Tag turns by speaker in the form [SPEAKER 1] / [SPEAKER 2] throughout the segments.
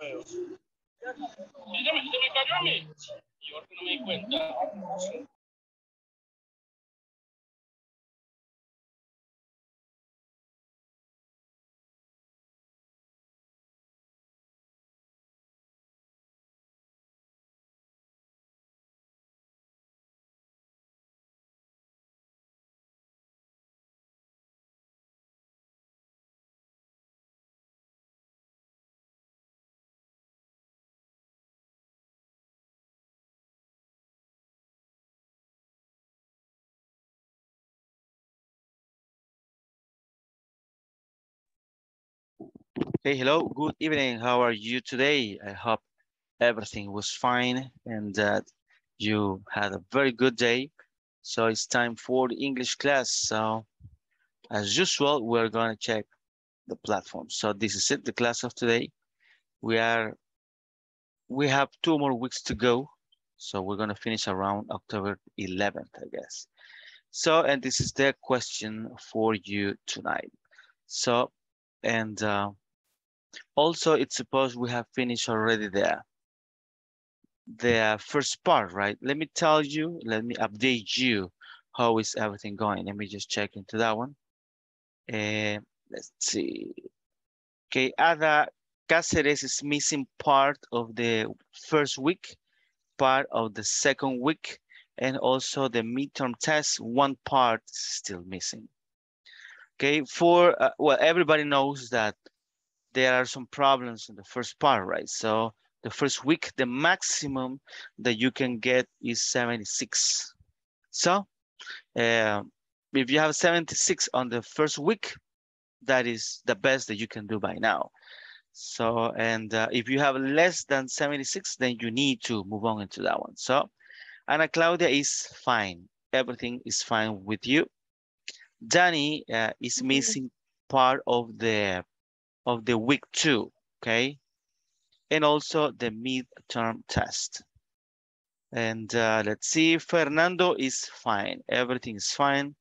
[SPEAKER 1] se me, se me cayó a mí. Yo no me di cuenta.
[SPEAKER 2] Hey, hello, good evening. How are you today? I hope everything was fine and that you had a very good day. So it's time for the English class. So as usual, we're going to check the platform. So this is it, the class of today. We are, we have two more weeks to go. So we're going to finish around October 11th, I guess. So, and this is the question for you tonight. So, and uh, also, it's supposed we have finished already there. The first part, right? Let me tell you, let me update you. How is everything going? Let me just check into that one. Uh, let's see. Okay, Ada Cáceres is missing part of the first week, part of the second week, and also the midterm test, one part still missing. Okay, for, uh, well, everybody knows that there are some problems in the first part, right? So the first week, the maximum that you can get is 76. So uh, if you have 76 on the first week, that is the best that you can do by now. So, and uh, if you have less than 76, then you need to move on into that one. So Ana Claudia is fine. Everything is fine with you. Danny uh, is missing part of the of the week two, okay? And also the midterm test. And uh, let's see, Fernando is fine. Everything is fine.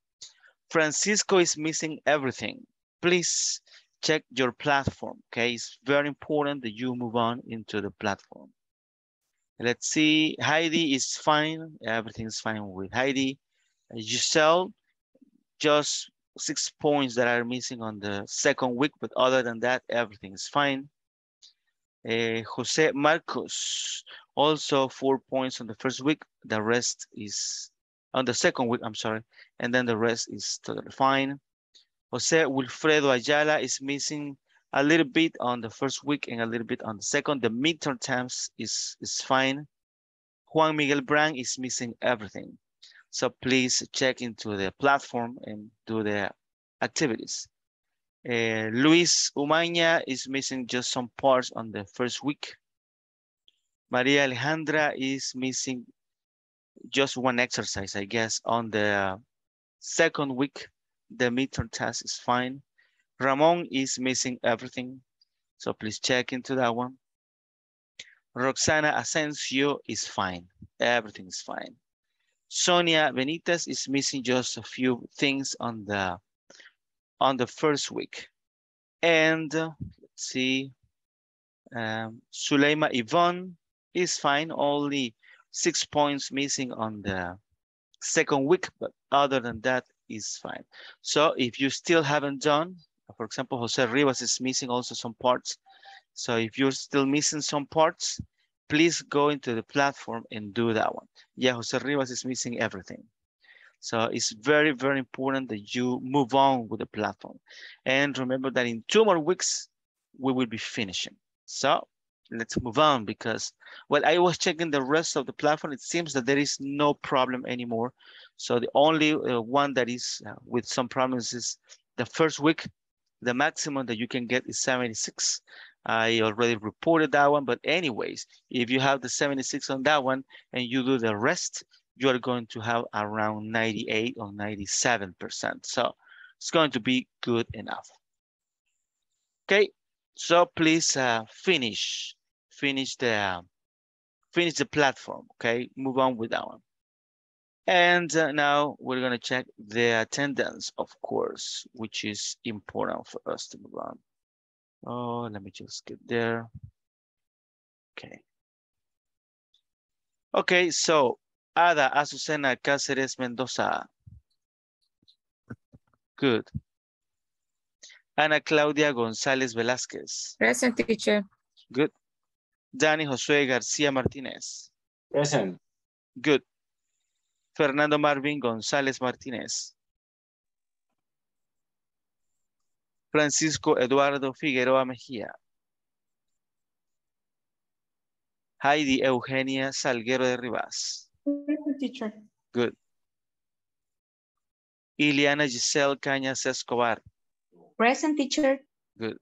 [SPEAKER 2] Francisco is missing everything. Please check your platform, okay? It's very important that you move on into the platform. Let's see, Heidi is fine. Everything is fine with Heidi. Giselle, just six points that are missing on the second week, but other than that, everything is fine. Uh, Jose Marcos, also four points on the first week. The rest is on the second week, I'm sorry. And then the rest is totally fine. Jose Wilfredo Ayala is missing a little bit on the first week and a little bit on the second. The midterm times is, is fine. Juan Miguel Brand is missing everything. So please check into the platform and do the activities. Uh, Luis Umaña is missing just some parts on the first week. Maria Alejandra is missing just one exercise, I guess, on the second week. The midterm test is fine. Ramon is missing everything. So please check into that one. Roxana Asensio is fine. Everything is fine. Sonia Benitez is missing just a few things on the on the first week. And uh, let's see, um, Zuleima Ivonne is fine, only six points missing on the second week, but other than that is fine. So if you still haven't done, for example, Jose Rivas is missing also some parts. So if you're still missing some parts, please go into the platform and do that one. Yeah, Jose Rivas is missing everything. So it's very, very important that you move on with the platform. And remember that in two more weeks, we will be finishing. So let's move on because, well, I was checking the rest of the platform. It seems that there is no problem anymore. So the only uh, one that is uh, with some problems is the first week. The maximum that you can get is 76. I already reported that one, but anyways, if you have the 76 on that one and you do the rest, you are going to have around 98 or 97%. So it's going to be good enough. Okay, so please uh, finish, finish the, uh, finish the platform, okay? Move on with that one. And uh, now we're gonna check the attendance, of course, which is important for us to move on. Oh, let me just get there. Okay. Okay, so Ada Azucena Cáceres Mendoza. Good. Ana Claudia González Velázquez.
[SPEAKER 3] Present teacher.
[SPEAKER 2] Good. Dani Josué García Martínez.
[SPEAKER 4] Present.
[SPEAKER 2] Good. Fernando Marvin González Martínez. Francisco Eduardo Figueroa Mejía. Heidi Eugenia Salguero de Rivas.
[SPEAKER 5] Present teacher.
[SPEAKER 2] Good. Iliana Giselle Cañas Escobar.
[SPEAKER 5] Present teacher.
[SPEAKER 2] Good.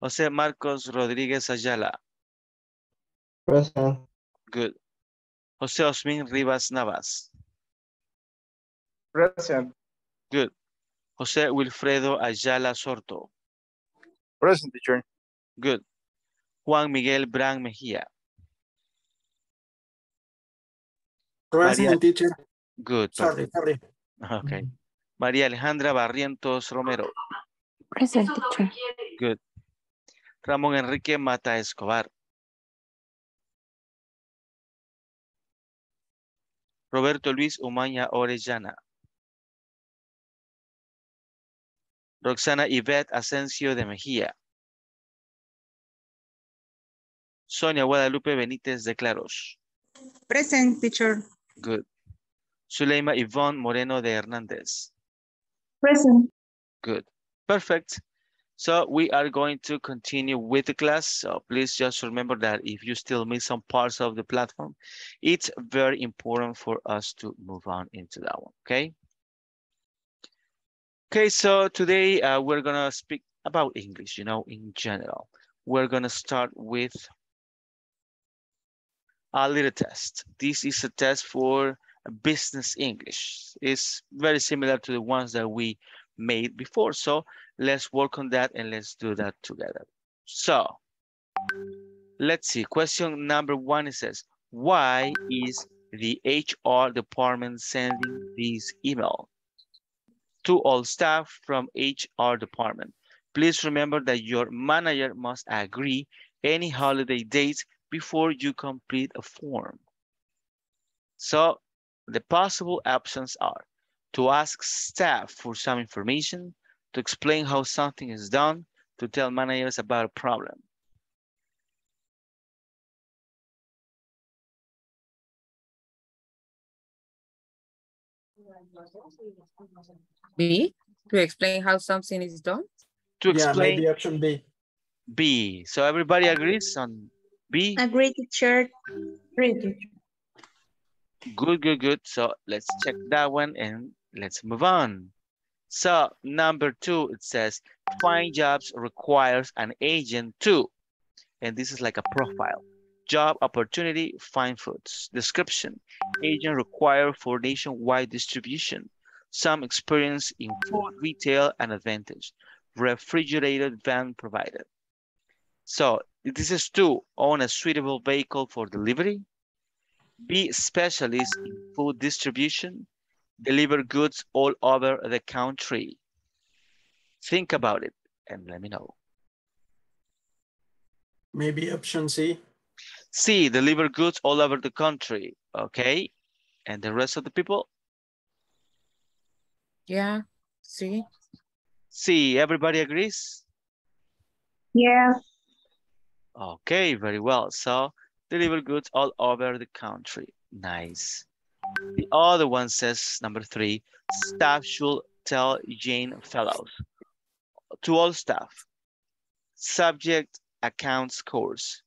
[SPEAKER 2] José Marcos Rodríguez Ayala.
[SPEAKER 4] Present.
[SPEAKER 2] Good. José Osmin Rivas Navas.
[SPEAKER 4] Present.
[SPEAKER 2] Good. José Wilfredo Ayala Sorto.
[SPEAKER 4] Present teacher.
[SPEAKER 2] Good. Juan Miguel Bran Mejía. María-
[SPEAKER 4] Present teacher.
[SPEAKER 2] Good.
[SPEAKER 4] Sorry, sorry.
[SPEAKER 2] Okay. María Alejandra Barrientos Romero.
[SPEAKER 5] Present teacher.
[SPEAKER 2] Good. Ramón Enrique Mata Escobar. Roberto Luis Umaña Orellana. Roxana Ivette Asensio de Mejía. Sonia Guadalupe Benítez de Claros.
[SPEAKER 5] Present teacher.
[SPEAKER 2] Good. Zuleima Ivonne Moreno de Hernández.
[SPEAKER 5] Present.
[SPEAKER 2] Good. Perfect. So we are going to continue with the class. So please just remember that if you still miss some parts of the platform, it's very important for us to move on into that one, okay? Okay, so today uh, we're gonna speak about English, you know, in general. We're gonna start with a little test. This is a test for business English. It's very similar to the ones that we made before. So let's work on that and let's do that together. So let's see. Question number one it says, why is the HR department sending this email? To all staff from HR department. Please remember that your manager must agree any holiday dates before you complete a form. So the possible options are to ask staff for some information, to explain how something is done, to tell managers about a problem.
[SPEAKER 3] B, to explain how something is done.
[SPEAKER 2] To
[SPEAKER 4] Yeah,
[SPEAKER 2] explain
[SPEAKER 4] maybe option B.
[SPEAKER 2] B. So everybody agrees on B?
[SPEAKER 5] Agree teacher. Agree teacher.
[SPEAKER 2] Good, good, good. So let's check that one and let's move on. So number two, it says find jobs requires an agent too. And this is like a profile. Job opportunity, find foods. Description, agent required for nationwide distribution. Some experience in food retail and advantage. Refrigerated van provided. So this is to own a suitable vehicle for delivery, be specialist in food distribution, deliver goods all over the country. Think about it and let me know.
[SPEAKER 4] Maybe option C.
[SPEAKER 2] C, deliver goods all over the country, okay? And the rest of the people?
[SPEAKER 3] Yeah, see,
[SPEAKER 2] C, everybody agrees?
[SPEAKER 5] Yeah.
[SPEAKER 2] Okay, very well. So deliver goods all over the country. Nice. The other one says, number three, staff should tell Jane Fellows. To all staff, subject accounts course.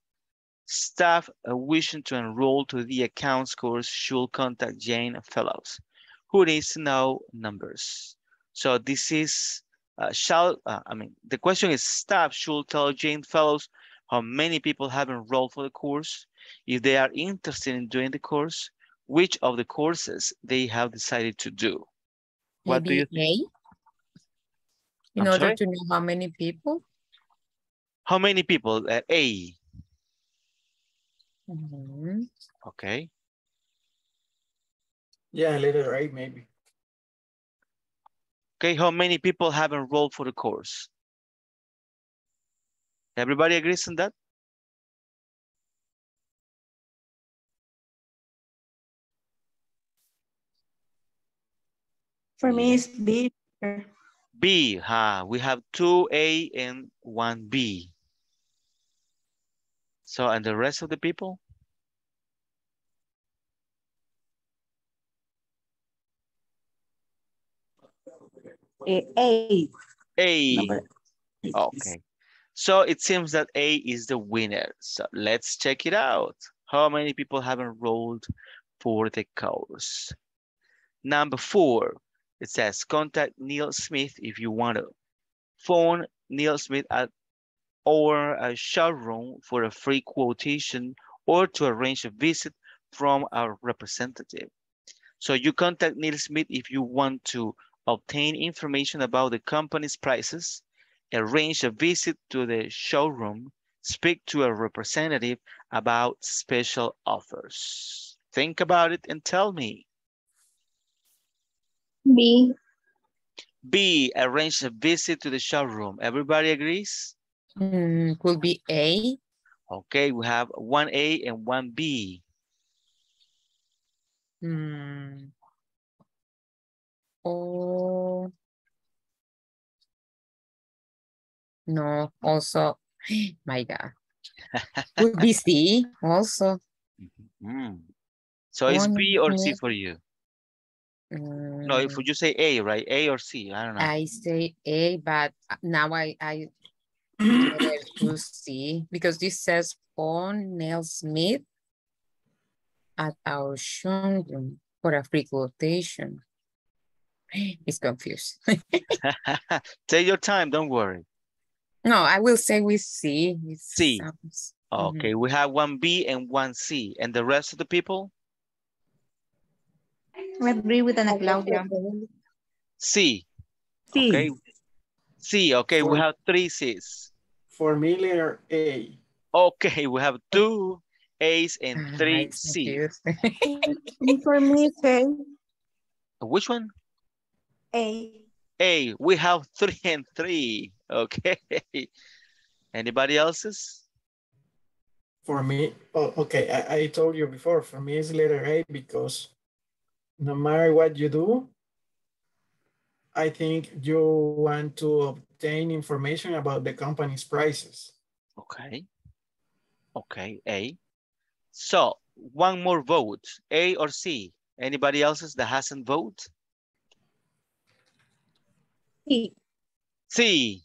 [SPEAKER 2] Staff wishing to enroll to the accounts course should contact Jane Fellows, who needs to know numbers. So this is, uh, shall, uh, I mean, the question is staff should tell Jane Fellows how many people have enrolled for the course, if they are interested in doing the course, which of the courses they have decided to do. What do you think?
[SPEAKER 3] In
[SPEAKER 2] I'm
[SPEAKER 3] order
[SPEAKER 2] sorry?
[SPEAKER 3] to know how many people.
[SPEAKER 2] How many people? Uh, A,
[SPEAKER 3] -hmm.
[SPEAKER 2] Okay.
[SPEAKER 4] Yeah, a little right, maybe.
[SPEAKER 2] Okay, how many people have enrolled for the course? Everybody agrees on that?
[SPEAKER 5] For me, it's B.
[SPEAKER 2] B, huh? We have two A and one B. So, and the rest of the people?
[SPEAKER 5] A.
[SPEAKER 2] A.
[SPEAKER 5] Number
[SPEAKER 2] Okay. So it seems that A is the winner. So let's check it out. How many people have enrolled for the course? Number four, it says contact Neil Smith if you want to. Phone Neil Smith at our a showroom for a free quotation or to arrange a visit from our representative. So you contact Neil Smith if you want to obtain information about the company's prices, arrange a visit to the showroom, speak to a representative about special offers. Think about it and tell me.
[SPEAKER 5] B.
[SPEAKER 2] B, arrange a visit to the showroom. Everybody agrees?
[SPEAKER 3] Mm, could be A.
[SPEAKER 2] Okay, we have one A and one B.
[SPEAKER 3] Mm. Or no, also, my God. Could be C also.
[SPEAKER 2] Mm. So it's
[SPEAKER 3] One
[SPEAKER 2] B or C for you? No, if
[SPEAKER 3] Mm,
[SPEAKER 2] you say A, right? A or C, I don't know.
[SPEAKER 3] I say A, but now I I to C because this says on Neil Smith at our showroom for a free quotation. It's confused.
[SPEAKER 2] Take your time, don't worry.
[SPEAKER 3] No, I will say we see. It
[SPEAKER 2] C.
[SPEAKER 3] sounds-.
[SPEAKER 2] Okay, mm-hmm. we have one B and one C. And the rest of the people?
[SPEAKER 5] I agree with Ana Claudia.
[SPEAKER 2] C.
[SPEAKER 5] C.
[SPEAKER 2] Okay. C, okay, we have three C's.
[SPEAKER 4] For me, letter A.
[SPEAKER 2] Okay, we have two A's and three
[SPEAKER 3] it's
[SPEAKER 2] C's.
[SPEAKER 3] confused.
[SPEAKER 5] For me, it's A.
[SPEAKER 2] Which one?
[SPEAKER 5] A.
[SPEAKER 2] A, we have three and three. Okay. Anybody else's?
[SPEAKER 4] For me, oh, okay, I, I told you before, for me it's letter A because no matter what you do, I think you want to obtain information about the company's prices.
[SPEAKER 2] Okay. Okay, A. So one more vote, A or C? Anybody else's that hasn't voted?
[SPEAKER 5] C.
[SPEAKER 2] C.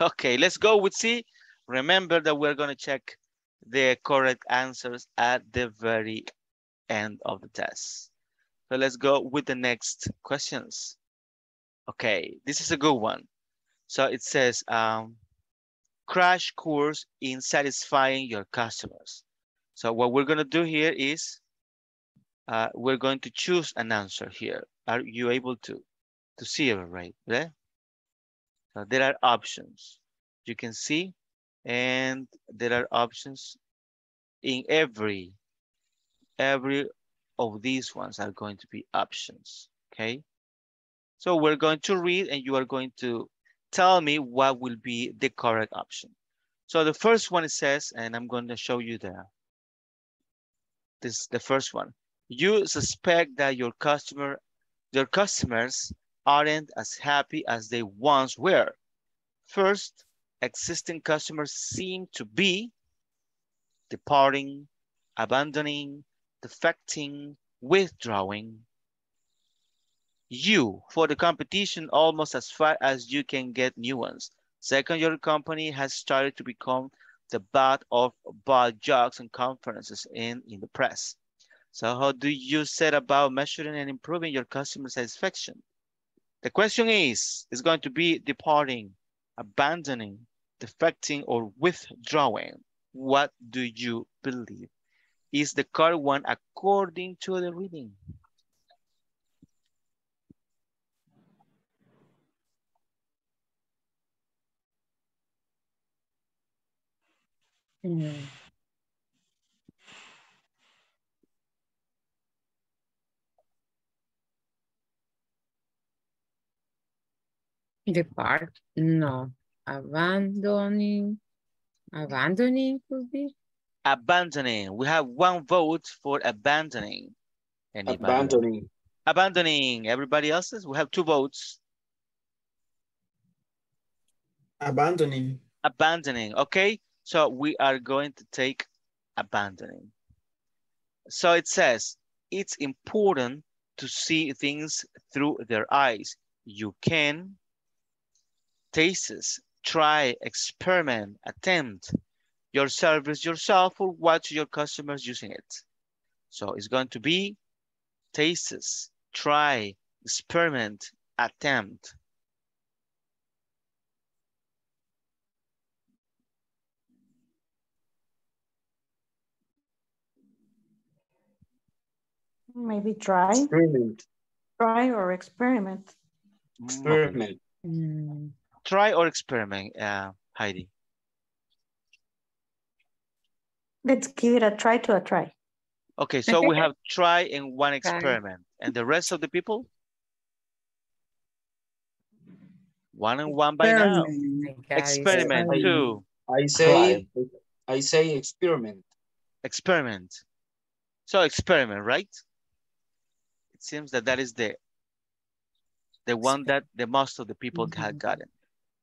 [SPEAKER 2] Okay, let's go with C. Remember that we're gonna check the correct answers at the very end of the test. So let's go with the next questions. Okay, this is a good one. So it says, um, crash course in satisfying your customers. So what we're gonna do here is, uh, we're going to choose an answer here. Are you able to, to see it right there? So there are options you can see, and there are options in every, every of these ones are going to be options, okay? So we're going to read and you are going to tell me what will be the correct option. So the first one it says, and I'm going to show you there. This the first one. You suspect that your customer, your customers aren't as happy as they once were. First, existing customers seem to be departing, abandoning, defecting, withdrawing. You, for the competition, almost as far as you can get new ones. Second, your company has started to become the butt of bad jokes and conferences in, in the press. So how do you set about measuring and improving your customer satisfaction? The question is, is going to be departing, abandoning, defecting, or withdrawing. What do you believe? Is the correct one according to the reading?
[SPEAKER 3] Mm. Depart, no. Abandoning, abandoning could be.
[SPEAKER 2] Abandoning. We have one vote for abandoning. Anybody?
[SPEAKER 6] Abandoning.
[SPEAKER 2] Abandoning. Everybody else's? We have two votes.
[SPEAKER 4] Abandoning.
[SPEAKER 2] Abandoning. Okay. So we are going to take abandoning. So it says, it's important to see things through their eyes. You can taste, try, experiment, attempt your service yourself or watch your customers using it. So it's going to be tastes, try, experiment, attempt.
[SPEAKER 5] Maybe try,
[SPEAKER 6] Experiment.
[SPEAKER 5] try or experiment.
[SPEAKER 6] Experiment.
[SPEAKER 3] Mm,
[SPEAKER 2] Try or experiment, uh, Heidi.
[SPEAKER 5] Let's give it a try to a try.
[SPEAKER 2] Okay, so we have try and one experiment. And the rest of the people? One and one by now.
[SPEAKER 3] my God, it's
[SPEAKER 2] Experiment
[SPEAKER 3] funny.
[SPEAKER 2] two.
[SPEAKER 6] I say, I say experiment.
[SPEAKER 2] Experiment. So experiment, right? It seems that that is the the one that the most of the people had
[SPEAKER 3] Mhm.
[SPEAKER 2] gotten.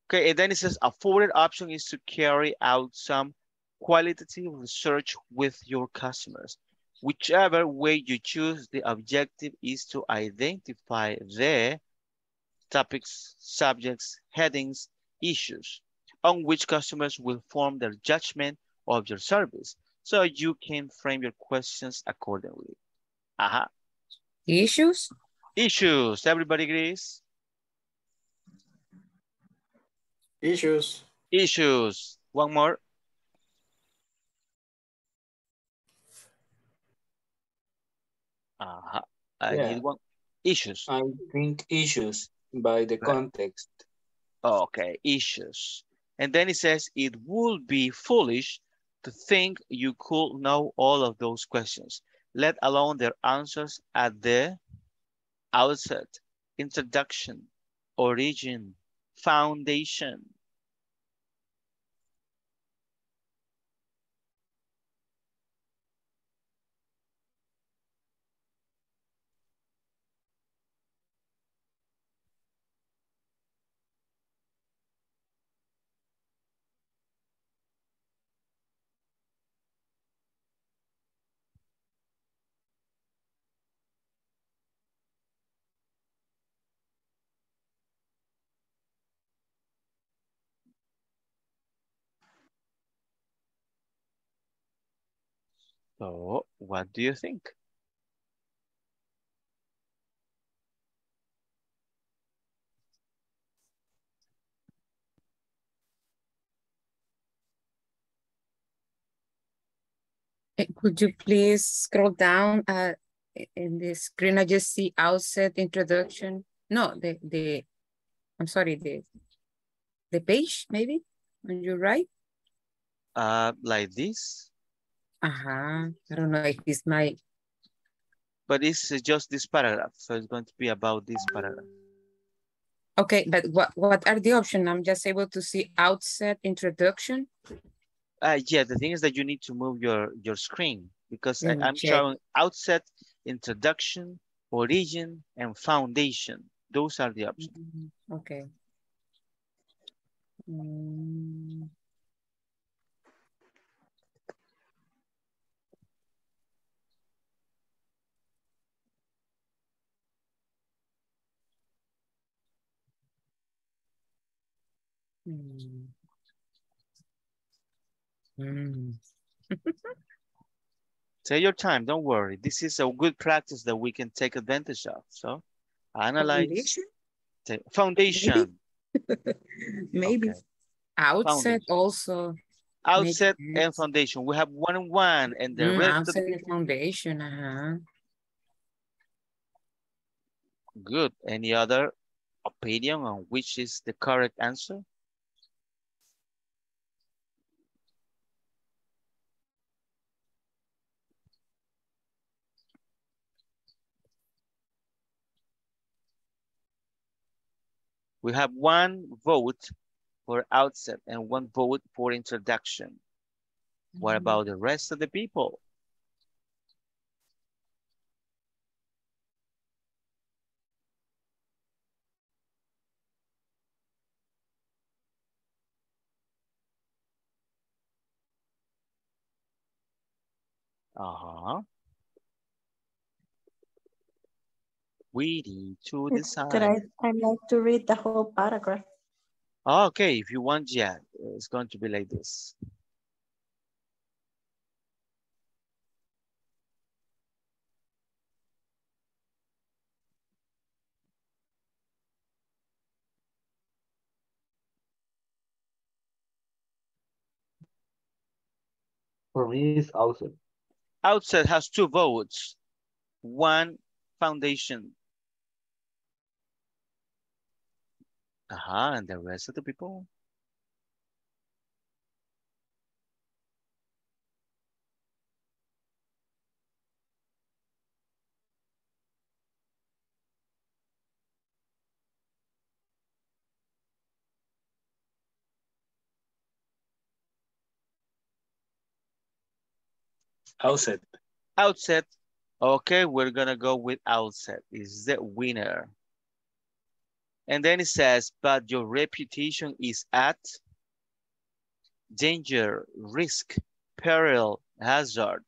[SPEAKER 2] Okay, and then it says a forwarded option is to carry out some qualitative research with your customers. Whichever way you choose, the objective is to identify the topics, subjects, headings, issues on which customers will form their judgment of your service so you can frame your questions accordingly. Aha.
[SPEAKER 3] Issues?
[SPEAKER 2] Issues. Everybody agrees?
[SPEAKER 4] Issues.
[SPEAKER 2] Issues. One more. Aha. I
[SPEAKER 6] Yeah.
[SPEAKER 2] need one. Issues.
[SPEAKER 6] I think issues by the
[SPEAKER 2] Right.
[SPEAKER 6] context.
[SPEAKER 2] Okay, issues. And then it says it would be foolish to think you could know all of those questions, let alone their answers at the outset, introduction, origin, foundation. So what do you think?
[SPEAKER 3] Eh, Could you please scroll down uh, in the screen? I just see outset introduction. No, the, the, I'm sorry, the, the page maybe on your right?
[SPEAKER 2] Uh, like this,
[SPEAKER 3] Uh-huh. I don't know if it's my,
[SPEAKER 2] but it's just this paragraph. So it's going to be about this paragraph.
[SPEAKER 3] okay, but what, what are the options? I'm just able to see outset introduction.
[SPEAKER 2] Uh, yeah, the thing is that you need to move your, your screen because I, I'm
[SPEAKER 3] check.
[SPEAKER 2] showing outset, introduction, origin, and foundation. Those are the options.
[SPEAKER 3] Mm, Okay. Mm, mm. Mm.
[SPEAKER 2] Take your time, don't worry. This is a good practice that we can take advantage of. So analyze,
[SPEAKER 3] Foundation?
[SPEAKER 2] take, foundation,
[SPEAKER 3] Maybe
[SPEAKER 2] Okay.
[SPEAKER 3] outset
[SPEAKER 2] Foundation.
[SPEAKER 3] also.
[SPEAKER 2] outset
[SPEAKER 3] sense.
[SPEAKER 2] and foundation. We have one and one and the
[SPEAKER 3] Mm,
[SPEAKER 2] rest of
[SPEAKER 3] outset
[SPEAKER 2] the
[SPEAKER 3] and foundation, uh-huh.
[SPEAKER 2] good. Any other opinion on which is the correct answer? We have one vote for outset and one vote for introduction. Mm -hmm. What
[SPEAKER 3] mm-hmm.
[SPEAKER 2] about the rest of the people? Uh-huh. We need to decide.
[SPEAKER 5] that I, I like to read the whole paragraph.
[SPEAKER 2] Okay, if you want, yeah, it's going to be like this.
[SPEAKER 7] For me, it's outset.
[SPEAKER 2] Outset has two votes, one foundation. Uh-huh, and the rest of the people?
[SPEAKER 6] Outset.
[SPEAKER 2] Outset. Okay, we're gonna go with outset. Is the winner. And then it says, but your reputation is at danger, risk, peril, hazard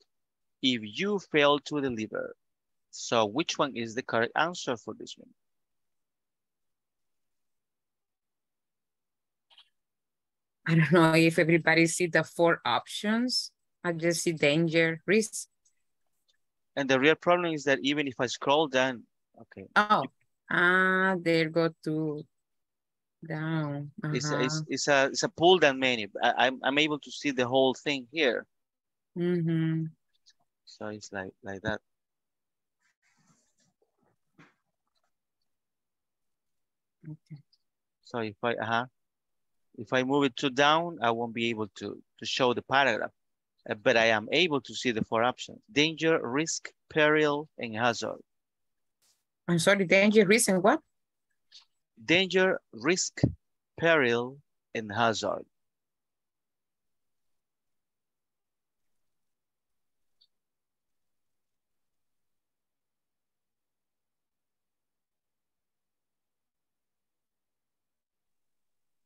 [SPEAKER 2] if you fail to deliver. So which one is the correct answer for this one?
[SPEAKER 3] I don't know if everybody see the four options. I just see danger, risk.
[SPEAKER 2] And the real problem is that even if I scroll down, okay,
[SPEAKER 3] Oh, ah, there go to down.
[SPEAKER 2] it's, a,
[SPEAKER 3] Uh-huh.
[SPEAKER 2] it's, it's a it's a pull down menu. I, I'm I'm able to see the whole thing here.
[SPEAKER 3] Mm-hmm.
[SPEAKER 2] So it's like like that.
[SPEAKER 3] Okay.
[SPEAKER 2] So if I uh-huh, if I move it to down, I won't be able to to show the paragraph. Uh, but I am able to see the four options: danger, risk, peril, and hazard.
[SPEAKER 3] I'm sorry, danger, risk, and what?
[SPEAKER 2] Danger, risk, peril, and hazard.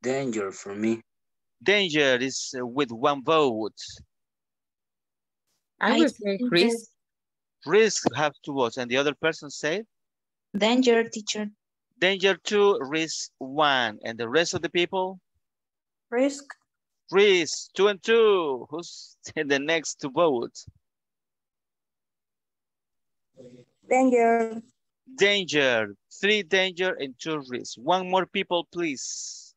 [SPEAKER 6] Danger for me.
[SPEAKER 2] Danger is uh, with one vote.
[SPEAKER 3] I
[SPEAKER 8] I
[SPEAKER 3] would say risk.
[SPEAKER 2] Risk have two votes, and the other person said
[SPEAKER 8] Danger, teacher.
[SPEAKER 2] danger two, risk one, and the rest of the people
[SPEAKER 5] Risk,
[SPEAKER 2] risk two and two. Who's the next to vote?
[SPEAKER 5] danger,
[SPEAKER 2] Danger, three danger and two risk. One more people, please.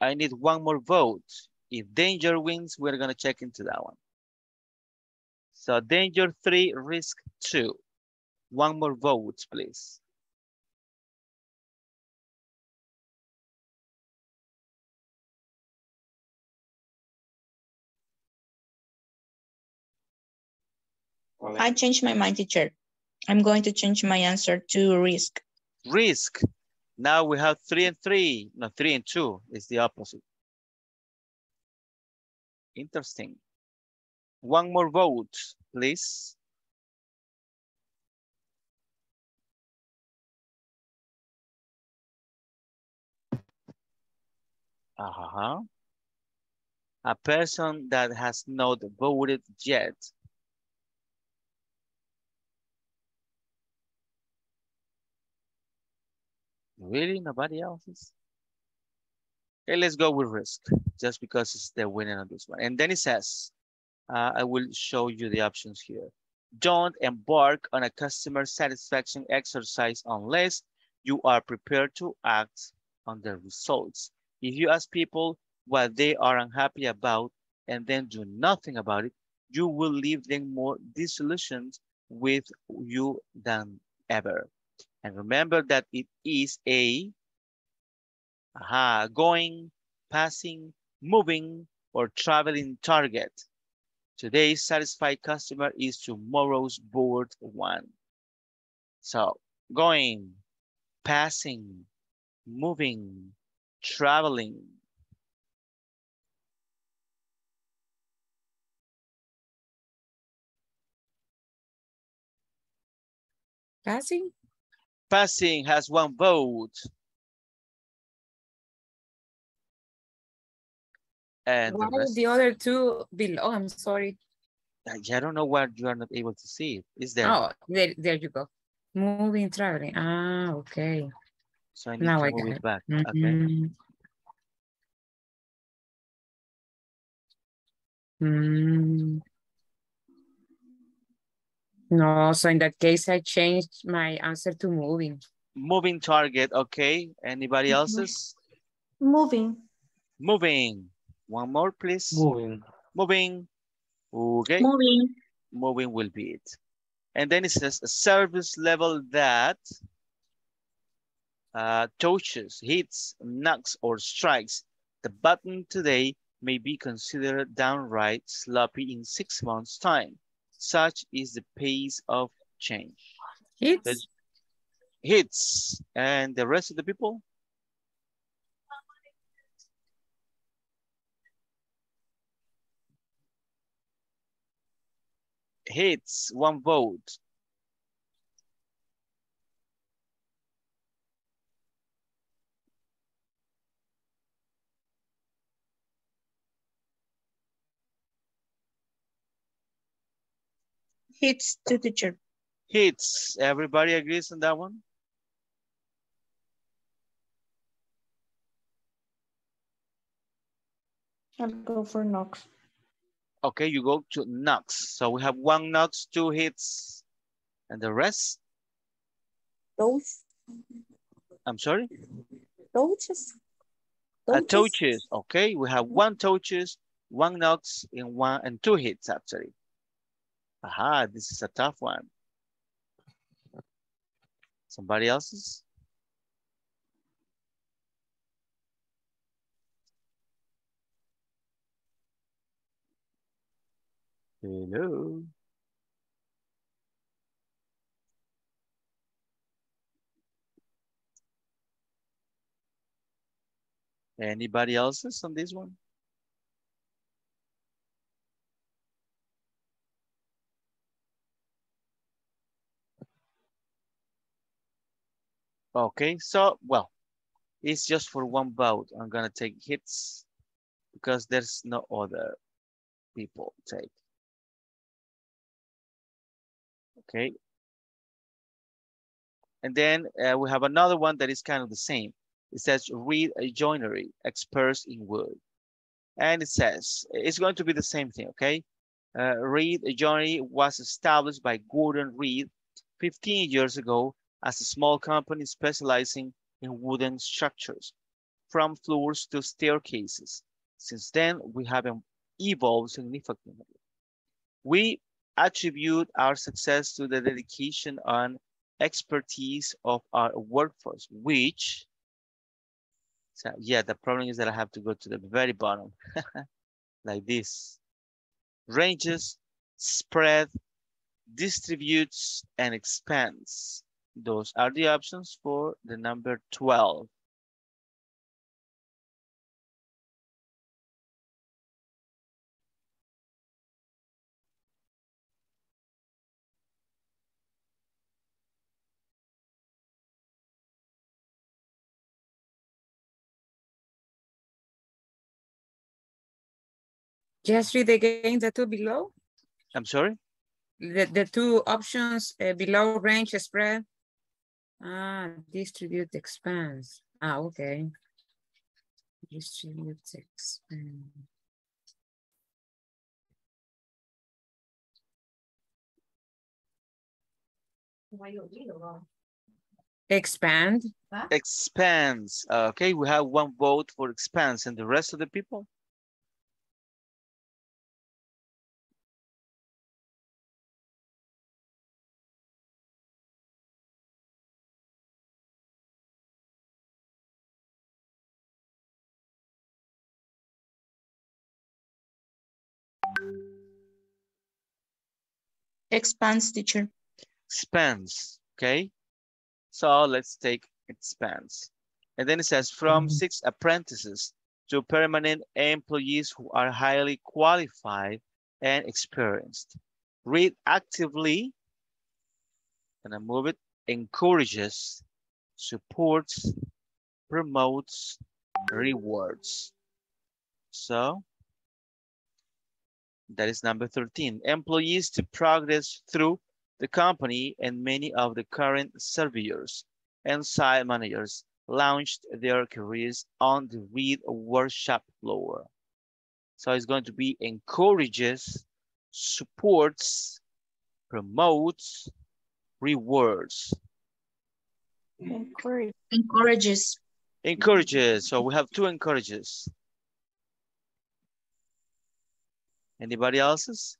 [SPEAKER 2] I need one more vote. If danger wins, we're gonna check into that one. So danger three, risk two. One more vote, please.
[SPEAKER 8] I changed my mind, teacher. I'm going to change my answer to risk.
[SPEAKER 2] Risk. Now we have three and three. No, three and two is the opposite. Interesting. One more vote, please. Uh-huh. A person that has not voted yet. Really? Nobody else is? Okay, let's go with risk, just because it's the winner on this one. And then it says, uh, I will show you the options here. Don't embark on a customer satisfaction exercise unless you are prepared to act on the results. If you ask people what they are unhappy about and then do nothing about it, you will leave them more disillusioned with you than ever. And remember that it is a aha, going, passing, moving, or traveling target. Today's satisfied customer is tomorrow's bored one. So going, passing, moving, traveling.
[SPEAKER 3] Passing?
[SPEAKER 2] Passing has one vote. And the
[SPEAKER 3] What are
[SPEAKER 2] rest,
[SPEAKER 3] the other two below? I'm sorry.
[SPEAKER 2] I I don't know why you are not able to see it. Is there?
[SPEAKER 3] Oh, there, there you go. Moving, traveling. Ah, okay.
[SPEAKER 2] So I need
[SPEAKER 3] Now
[SPEAKER 2] to
[SPEAKER 3] I
[SPEAKER 2] move
[SPEAKER 3] got
[SPEAKER 2] it
[SPEAKER 3] it.
[SPEAKER 2] back. Okay.
[SPEAKER 3] Mhm. Mm. No, so in that case, I changed my answer to moving.
[SPEAKER 2] Moving target. Okay. Anybody
[SPEAKER 5] Mhm.
[SPEAKER 2] else's?
[SPEAKER 5] Moving.
[SPEAKER 2] Moving. One more, please.
[SPEAKER 7] Moving.
[SPEAKER 2] Moving. Okay.
[SPEAKER 8] Moving.
[SPEAKER 2] Moving will be it. And then it says a service level that uh, touches, hits, knocks, or strikes the button today may be considered downright sloppy in six months' time. Such is the pace of change.
[SPEAKER 3] Hits?
[SPEAKER 2] That's- Hits. And the rest of the people? Hits, one vote.
[SPEAKER 8] Hits to teacher.
[SPEAKER 2] Hits. Everybody agrees on that one?
[SPEAKER 5] I'll go for knocks.
[SPEAKER 2] Okay, you go to knocks. So we have one knocks, two hits, and the rest?
[SPEAKER 5] Those.
[SPEAKER 2] I'm sorry?
[SPEAKER 5] Touches.
[SPEAKER 2] Uh, touches. Okay, we have one touches, one knocks, and one and two hits actually. Aha, this is a tough one. Somebody else's? Hello. Anybody else's on this one? Okay, so, well, it's just for one vote. I'm gonna take hits because there's no other people take. Okay. And then uh, we have another one that is kind of the same. It says Reed a joinery, experts in wood. And it says, it's going to be the same thing, okay? Uh, Reed Joinery was established by Gordon Reed 15 years ago as a small company specializing in wooden structures, from floors to staircases. Since then, we have evolved significantly. We attribute our success to the dedication and expertise of our workforce, which, so yeah, the problem is that I have to go to the very bottom, like this. Ranges, spread, distributes, and expands. Those are the options for the number 12.
[SPEAKER 3] Just read again the two below.
[SPEAKER 2] I'm sorry?
[SPEAKER 3] The, the two options uh, below range spread. Ah, distribute expands. Ah, okay. Distribute expand. Expand.
[SPEAKER 2] Expands. Okay, we have one vote for expands and the rest of the people?
[SPEAKER 8] Expands teacher.
[SPEAKER 2] Expands, okay? So let's take expands. And then it says from mm-hmm. six apprentices to permanent employees who are highly qualified and experienced. Reed actively, and I move it, encourages, supports, promotes, rewards. So That is number 13. Employees to progress through the company and many of the current surveyors and site managers launched their careers on the Reed workshop floor. So it's going to be encourages, supports, promotes, rewards.
[SPEAKER 5] Encourage.
[SPEAKER 8] Encourages.
[SPEAKER 2] Encourages. So we have two encourages. Anybody else's?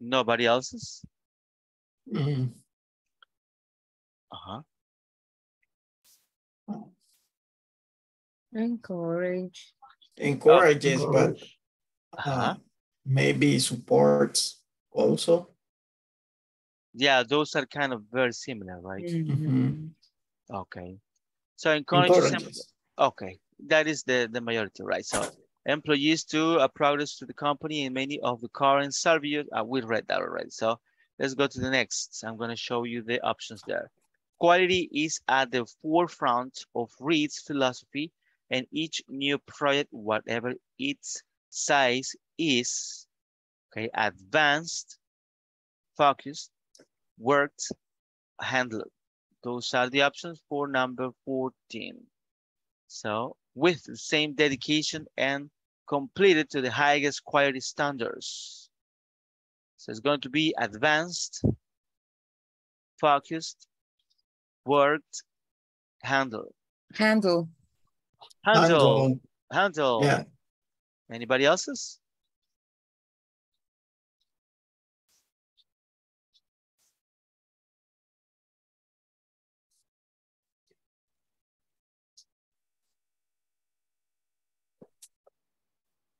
[SPEAKER 2] Nobody else's?
[SPEAKER 4] Mm,
[SPEAKER 2] Uh-huh.
[SPEAKER 3] Encourage.
[SPEAKER 4] encourages, but
[SPEAKER 2] Uh-huh.
[SPEAKER 4] uh, maybe supports also.
[SPEAKER 2] Yeah, those are kind of very similar, right?
[SPEAKER 3] Mhm.
[SPEAKER 2] Okay. So encourages, em-
[SPEAKER 4] Encourages.
[SPEAKER 2] okay, that is the, the majority, right? So employees to uh, progress to the company and many of the current surveys, uh, we read that already. So let's go to the next. I'm gonna show you the options there. Quality is at the forefront of Reed's philosophy and each new project, whatever its size is, okay, advanced, focused, worked, handled. Those are the options for number 14. So with the same dedication and completed to the highest quality standards. So it's going to be advanced, focused, worked, handled.
[SPEAKER 3] Handle.
[SPEAKER 2] Handle,
[SPEAKER 4] Handle.
[SPEAKER 2] handle.
[SPEAKER 4] Yeah.
[SPEAKER 2] Anybody else's?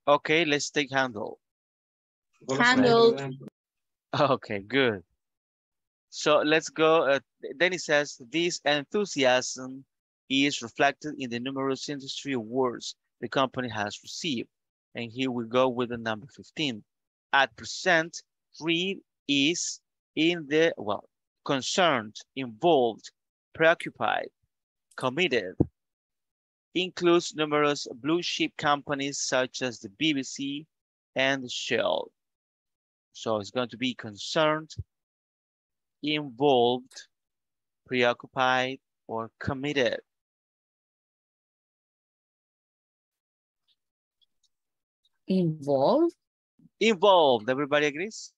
[SPEAKER 2] Okay, let's take handle.
[SPEAKER 8] Handled.
[SPEAKER 2] Okay, good. So let's go. Uh, then it says this enthusiasm is reflected in the numerous industry awards the company has received. And here we go with the number 15. At present, Reed is in the, well, concerned, involved, preoccupied, committed, includes numerous blue chip companies such as the BBC and Shell. So it's going to be concerned, involved, preoccupied, or committed.
[SPEAKER 3] Involved.
[SPEAKER 2] Involved, everybody agrees?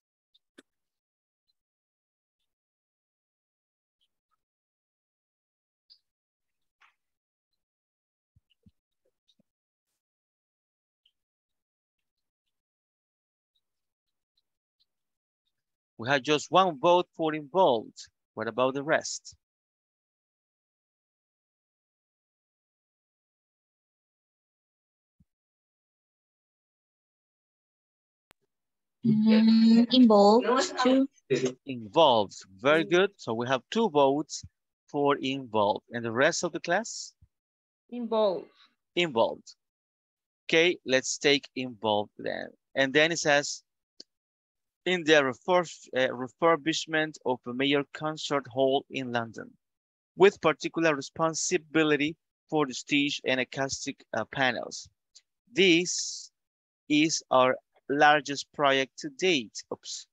[SPEAKER 2] We had just one vote for involved. What about the rest?
[SPEAKER 8] Mm, involved too.
[SPEAKER 2] Involved, very good. So we have two votes for involved. And the rest of the class?
[SPEAKER 3] Involved.
[SPEAKER 2] Involved. Okay, let's take involved then. And then it says, in the refurb uh, refurbishment of a major concert hall in London, with particular responsibility for the stage and acoustic uh, panels. This is our largest project to date, oops,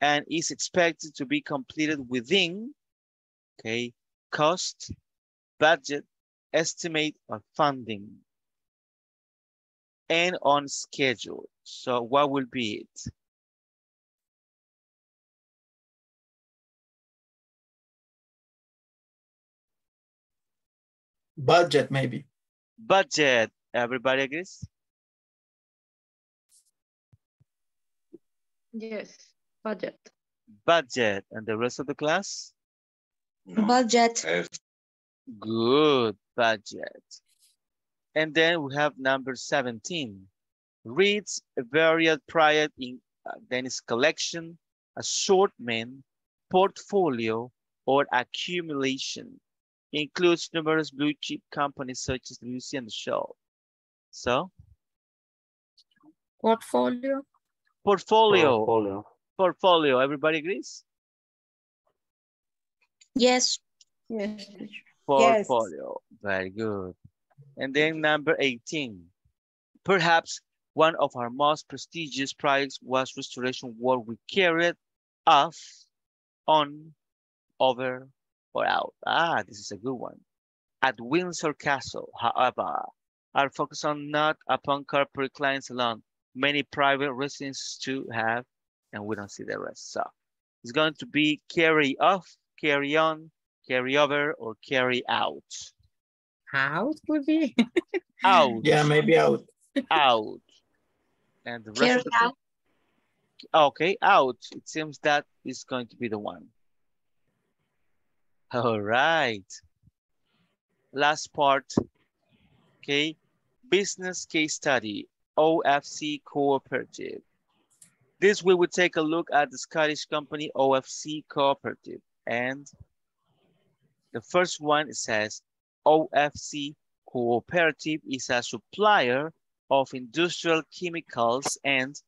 [SPEAKER 2] and is expected to be completed within, okay, cost, budget, estimate, or funding, and on schedule. So what will be it?
[SPEAKER 4] Budget, maybe.
[SPEAKER 2] Budget, everybody agrees?
[SPEAKER 5] Yes, budget.
[SPEAKER 2] Budget, and the rest of the class?
[SPEAKER 8] Budget.
[SPEAKER 2] Good, budget. And then we have number 17. Reed's a varied project in uh, Dennis collection, assortment, portfolio, or accumulation. Includes numerous blue chip companies such as Lucy and Shell. So
[SPEAKER 3] Portfolio.
[SPEAKER 2] Portfolio.
[SPEAKER 7] Portfolio.
[SPEAKER 2] Portfolio. Everybody agrees?
[SPEAKER 8] Yes.
[SPEAKER 5] Yes. teacher.
[SPEAKER 2] Portfolio. Very good. And then number 18. Perhaps one of our most prestigious projects was restoration work we carried off, on, over, or out. Ah, this is a good one. At Windsor Castle, however, our focus on not upon corporate clients alone. Many private residents to have, and we don't see the rest. So it's going to be carry off, carry on, carry over, or carry out.
[SPEAKER 3] Out would be.
[SPEAKER 2] Out,
[SPEAKER 4] Yeah, maybe out.
[SPEAKER 2] out. And the rest
[SPEAKER 8] Carry
[SPEAKER 2] of the
[SPEAKER 8] out.
[SPEAKER 2] Okay, out. It seems that is going to be the one. All right. Last part. Okay. Business case study, OFC Cooperative. This we would take a look at the Scottish company OFC Cooperative. And the first one says OFC Cooperative is a supplier of industrial chemicals and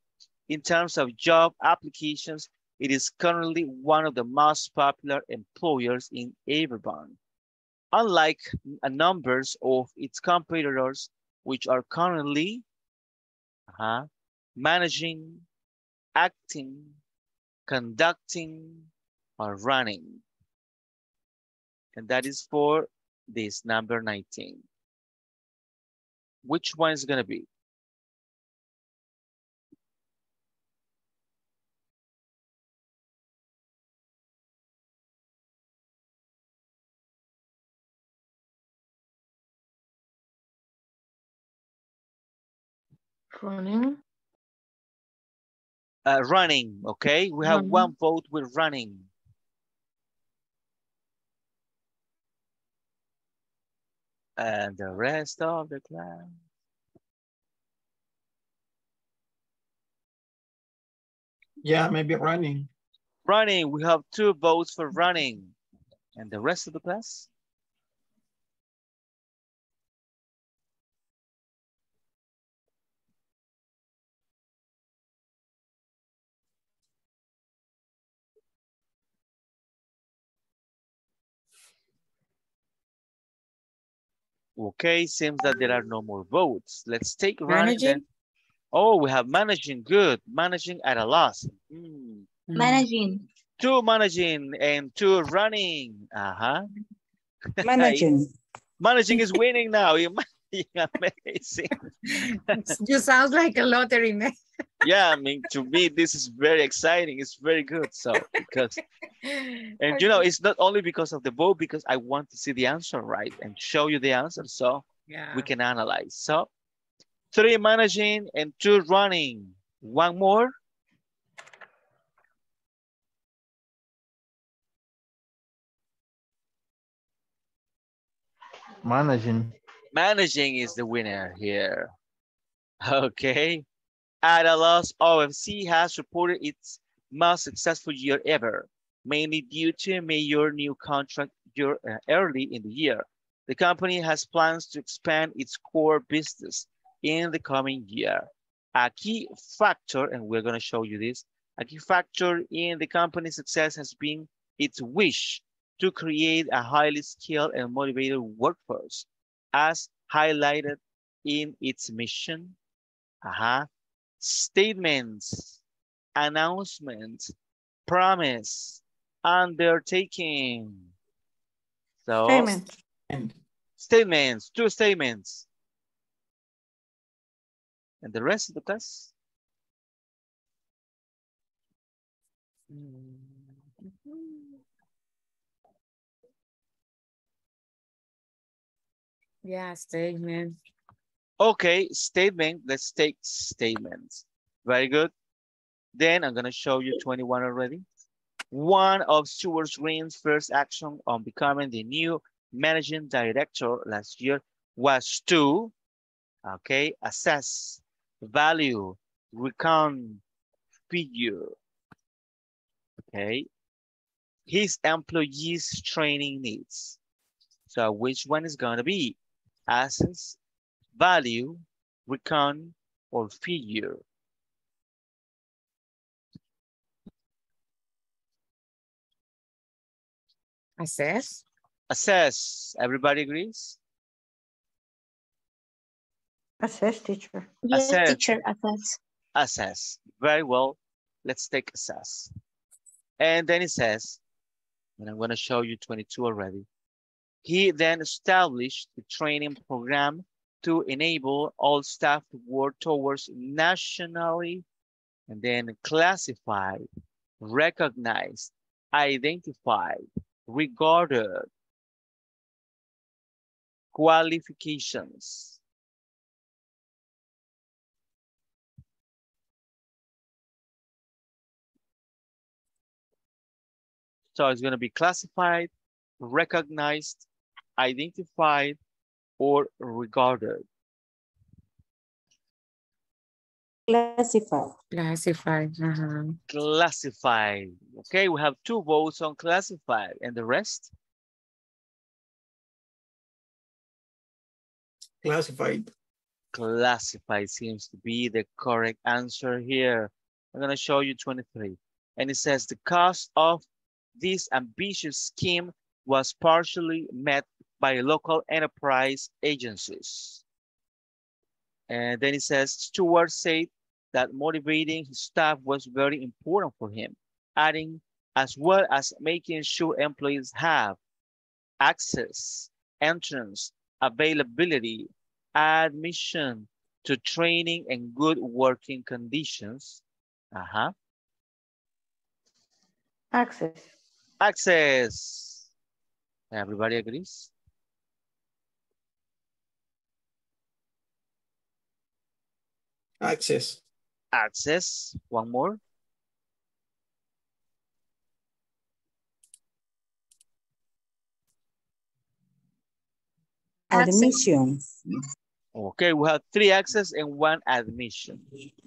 [SPEAKER 2] in terms of job applications, it is currently one of the most popular employers in Avon. Unlike a numbers of its competitors, which are currently uh-huh, managing, acting, conducting, or running. And that is for this number 19. Which one is gonna be?
[SPEAKER 5] Running.
[SPEAKER 2] Uh, running, okay? We have
[SPEAKER 5] Running.
[SPEAKER 2] one vote with running. And the rest of the class.
[SPEAKER 4] Yeah, maybe running.
[SPEAKER 2] Running, we have two votes for running. And the rest of the class? Okay, seems that there are no more votes. Let's take running then.
[SPEAKER 3] Managing.
[SPEAKER 2] Oh, we have managing, good. Managing at a loss.
[SPEAKER 3] Mm.
[SPEAKER 8] Managing.
[SPEAKER 2] Two managing and two running. Uh-huh.
[SPEAKER 5] Managing.
[SPEAKER 2] Managing is winning now. Amazing.
[SPEAKER 3] You sound like a lottery man.
[SPEAKER 2] yeah, I mean, to me, this is very exciting. It's very good. So, because, and you know, it's not only because of the vote, because I want to see the answer right and show you the answer so
[SPEAKER 3] yeah.
[SPEAKER 2] we can analyze. So, three managing and two running. One more.
[SPEAKER 7] Managing.
[SPEAKER 2] Managing is the winner here. Okay. At a loss, OFC has reported its most successful year ever, mainly due to a major new contract year, uh, early in the year. The company has plans to expand its core business in the coming year. A key factor, and we're going to show you this, a key factor in the company's success has been its wish to create a highly skilled and motivated workforce, as highlighted in its mission, uh-huh, statements, announcements, promise, undertaking. So
[SPEAKER 5] Statement.
[SPEAKER 2] Statements, two statements. And the rest of the class?
[SPEAKER 3] Yeah, statement.
[SPEAKER 2] Okay, statement, let's take statements. Very good. Then I'm gonna show you 21 already. One of Stuart Green's first action on becoming the new managing director last year was to, okay, assess, value, recount, figure, okay, his employees' training needs. So which one is gonna be? Assess value, recount, or figure.
[SPEAKER 3] Assess.
[SPEAKER 2] Assess. Everybody agrees?
[SPEAKER 5] Assess, teacher.
[SPEAKER 8] Yes,
[SPEAKER 2] assess.
[SPEAKER 8] teacher, assess.
[SPEAKER 2] Assess. Very well. Let's take assess. And then it says, and I'm going to show you 22 already. He then established a training program to enable all staff to work towards nationally and then classified, recognized, identified, regarded qualifications. So it's going to be classified, recognized, identified, or regarded.
[SPEAKER 5] Classified.
[SPEAKER 3] Classified. Uh-huh.
[SPEAKER 2] Classified. Okay, we have two votes on classified and the rest?
[SPEAKER 4] Classified.
[SPEAKER 2] Classified seems to be the correct answer here. I'm going to show you 23. And it says the cost of this ambitious scheme was partially met by local enterprise agencies. And then he says Stewart said that motivating his staff was very important for him, adding as well as making sure employees have access, entrance, availability, admission to training and good working conditions. Uh-huh.
[SPEAKER 5] Access.
[SPEAKER 2] Access. Everybody agrees?
[SPEAKER 4] Access.
[SPEAKER 2] Access. One more.
[SPEAKER 5] Admission.
[SPEAKER 2] Okay, we have three access and one admission.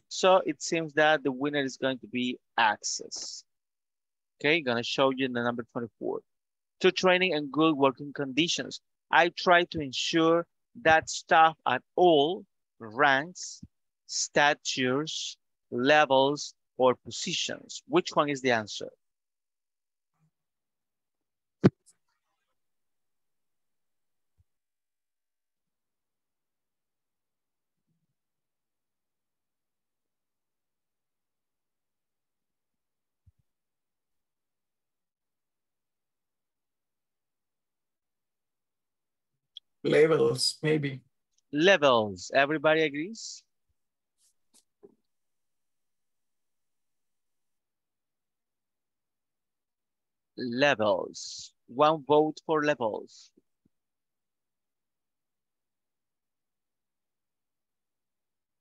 [SPEAKER 2] So it seems that the winner is going to be access. Okay, gonna show you the number 24. To training and good working conditions. I try to ensure that staff at all ranks, statures, levels, or positions. Which one is the answer?
[SPEAKER 4] Levels, maybe.
[SPEAKER 2] Levels, everybody agrees? Levels, one vote for levels.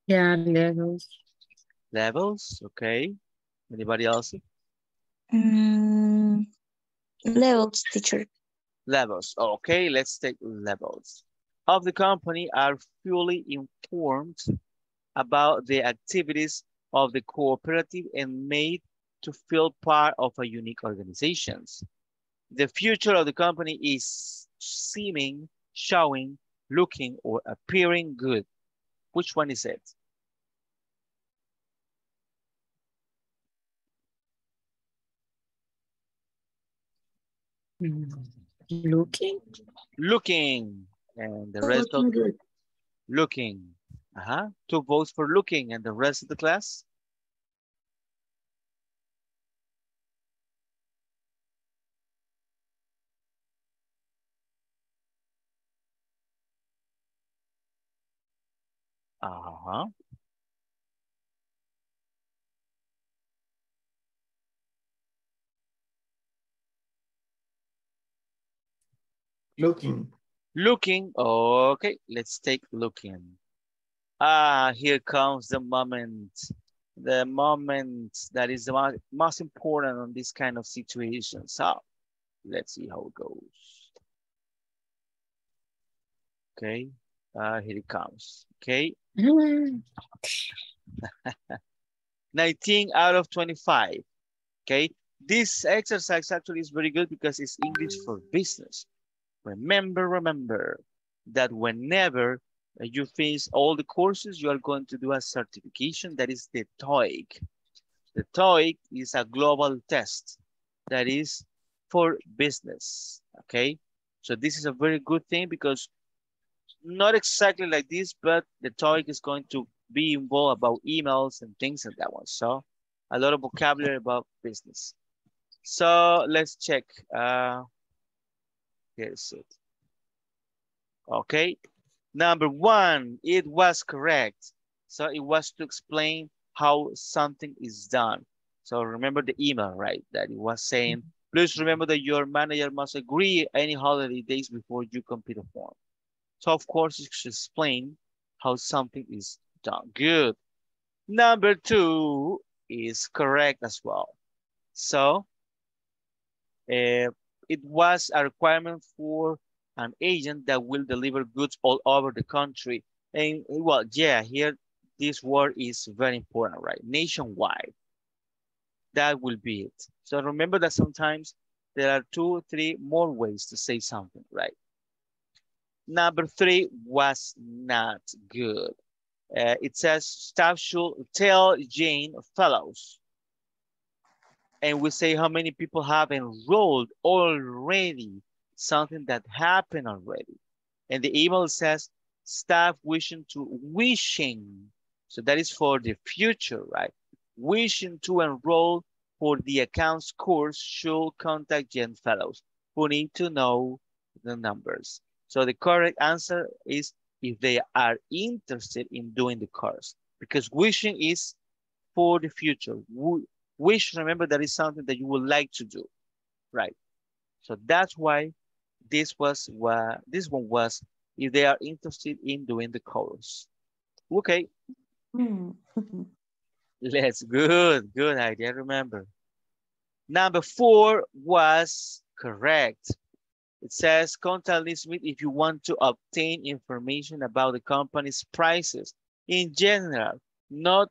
[SPEAKER 3] Yeah, levels.
[SPEAKER 2] Levels, okay. Anybody else?
[SPEAKER 8] Mm, levels, teacher.
[SPEAKER 2] Levels, okay, let's take levels. Of the company are fully informed about the activities of the cooperative and made to feel part of a unique organizations. The future of the company is seeming, showing, looking, or appearing good. Which one is it?
[SPEAKER 3] Mm. Looking.
[SPEAKER 2] Looking. And the rest of
[SPEAKER 4] Looking good.
[SPEAKER 2] looking. Uh-huh. Two votes for looking and the rest of the class? Uh-huh.
[SPEAKER 4] Looking.
[SPEAKER 2] Looking, okay, let's take looking. Ah, here comes the moment. The moment that is the most important on this kind of situation. So let's see how it goes. Okay, uh, here it comes. Okay,
[SPEAKER 3] Mm.
[SPEAKER 2] 19 out of 25. Okay, this exercise actually is very good because it's English for business. Remember, remember that whenever you finish all the courses, you are going to do a certification that is the TOEIC. The TOEIC is a global test that is for business. Okay, so this is a very good thing because not exactly like this, but the topic is going to be involved about emails and things like that one. So a lot of vocabulary about business. So let's check. Uh, here's it. Okay, number one, it was correct. So it was to explain how something is done. So remember the email, right? That it was saying, please remember that your manager must agree any holiday days before you complete a form. So of course, you should explain how something is done. Good. Number two is correct as well. So uh, it was a requirement for an agent that will deliver goods all over the country. And well, yeah, here this word is very important, right? Nationwide. That will be it. So remember that sometimes there are two, three more ways to say something, right? Number three was not good. Uh, it says staff should tell Jane fellows. And we say how many people have enrolled already, something that happened already. And the email says staff wishing to wishing. So that is for the future, right? Wishing to enroll for the accounts course should contact Jane fellows who need to know the numbers. So the correct answer is if they are interested in doing the course because wishing is for the future. Wish, remember that is something that you would like to do, right? So that's why this was what this one was if they are interested in doing the course. Okay. Hmm. Let's good, good idea, remember. Number four was correct. It says contact Lee Smith if you want to obtain information about the company's prices in general, not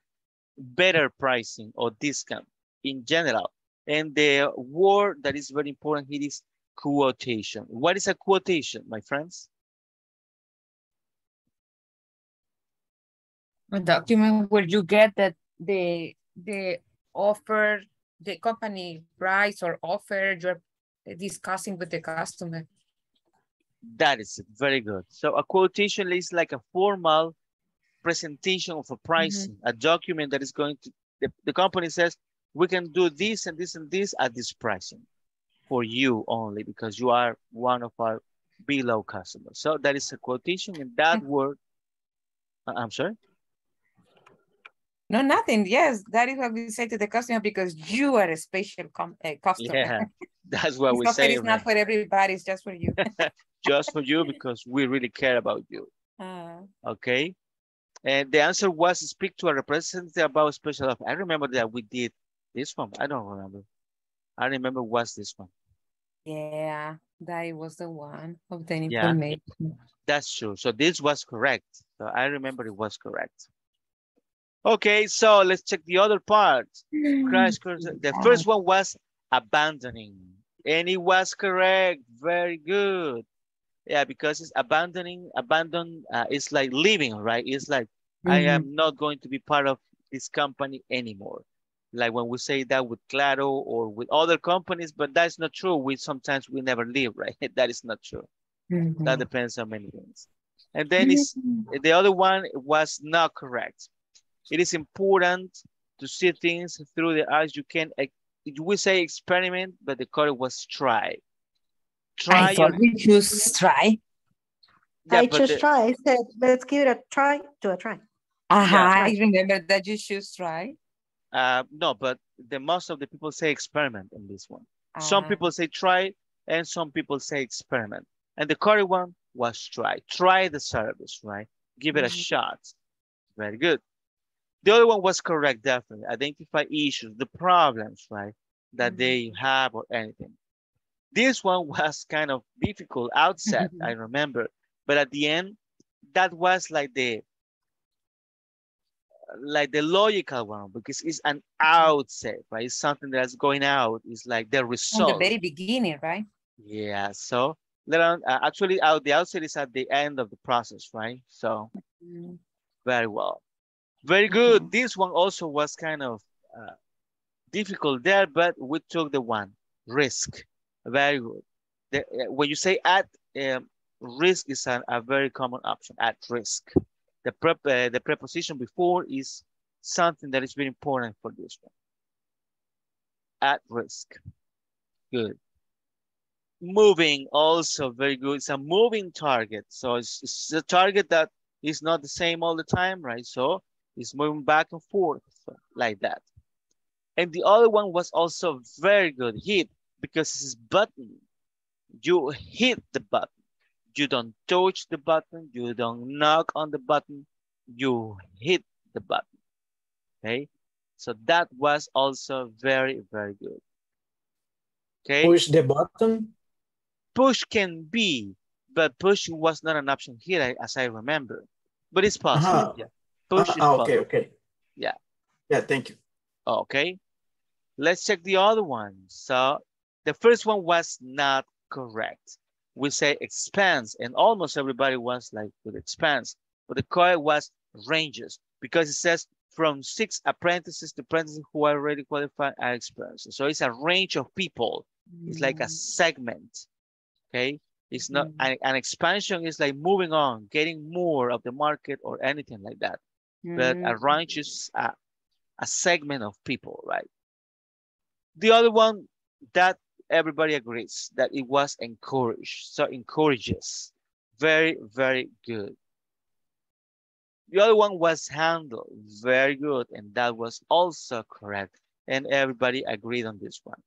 [SPEAKER 2] better pricing or discount in general. And the word that is very important here is quotation. What is a quotation, my friends?
[SPEAKER 3] A document where you get that the the offer, the company price or offer you're discussing with the customer.
[SPEAKER 2] That is very good. So a quotation is like a formal presentation of a pricing, mm -hmm. a document that is going to, the, the company says, we can do this and this and this at this pricing for you only because you are one of our below customers. So that is a quotation and that mm -hmm. word, uh, I'm sorry?
[SPEAKER 3] No, nothing. Yes, that is what we say to the customer because you are a special uh, customer.
[SPEAKER 2] Yeah, that's what we say.
[SPEAKER 3] It's not for everybody, it's just for you.
[SPEAKER 2] just for you because we really care about you. Uh, okay. And the answer was speak to a representative about special offer. I remember that we did this one. I don't remember. I remember was this one.
[SPEAKER 3] Yeah, that was the one of the information. Yeah,
[SPEAKER 2] that's true. So this was correct. So I remember it was correct. Okay, so let's check the other part. Crash course. The first one was abandoning. And it was correct. Very good. Yeah, because it's abandoning, abandon uh, it's like leaving, right? It's like, mm -hmm. I am mm-hmm. not going to be part of this company anymore. Like when we say that with Claro or with other companies, but that's not true. We sometimes we never leave, right? that is not true. Mm -hmm. That depends on many things. And then it's, mm-hmm. the other one was not correct. It is important to see things through the eyes you can, we say experiment, but the correct was try.
[SPEAKER 3] Try. I thought we choose try.
[SPEAKER 5] Yeah, I choose the, try. I said, let's give it a try to a try.
[SPEAKER 3] Uh -huh. yeah, I remember that you choose try.
[SPEAKER 2] Uh, no, but the most of the people say experiment in this one. Uh Some ah. people say try and some people say experiment. And the correct one was try. Try the service, right? Give it mm -hmm. a mm-hmm. shot. Very good. The other one was correct, definitely. Identify issues, the problems, right? That mm -hmm. they have or anything. This one was kind of difficult outset, I remember. But at the end, that was like the like the logical one because it's an outset, right? It's something that's going out. It's like the result.
[SPEAKER 3] From the very beginning, right?
[SPEAKER 2] Yeah. So later on, uh, actually, out the outset is at the end of the process, right? So mm -hmm. very well. Very good. Mm -hmm. This one also was kind of uh, difficult there, but we took the one risk. Very good. The, uh, when you say at um, risk is an, a very common option, at risk. The, prep, uh, the preposition before is something that is very important for this one. At risk. Good. Moving also very good. It's a moving target. So it's, it's a target that is not the same all the time, right? So it's moving back and forth like that. And the other one was also very good hit because it's button. You hit the button. You don't touch the button. You don't knock on the button. You hit the button. Okay. So that was also very, very good. Okay.
[SPEAKER 4] Push the button.
[SPEAKER 2] Push can be, but push was not an option here as I remember. But it's possible. Uh -huh. Yeah. Push
[SPEAKER 4] uh, ah, okay, okay.
[SPEAKER 2] Yeah.
[SPEAKER 4] Yeah, thank you.
[SPEAKER 2] Okay. Let's check the other one. So the first one was not correct. We say expense, and almost everybody was like with expense, but the correct was ranges because it says from six apprentices to apprentices who are already qualified are experienced. So it's a range of people. It's like a mm. segment, okay? It's not, mm an, an, expansion is like moving on, getting more of the market or anything like that. A mm. range a, a segment of people, right? The other one that everybody agrees that it was encouraged. So encourages, very, very good. The other one was handled, very good. And that was also correct. And everybody agreed on this one.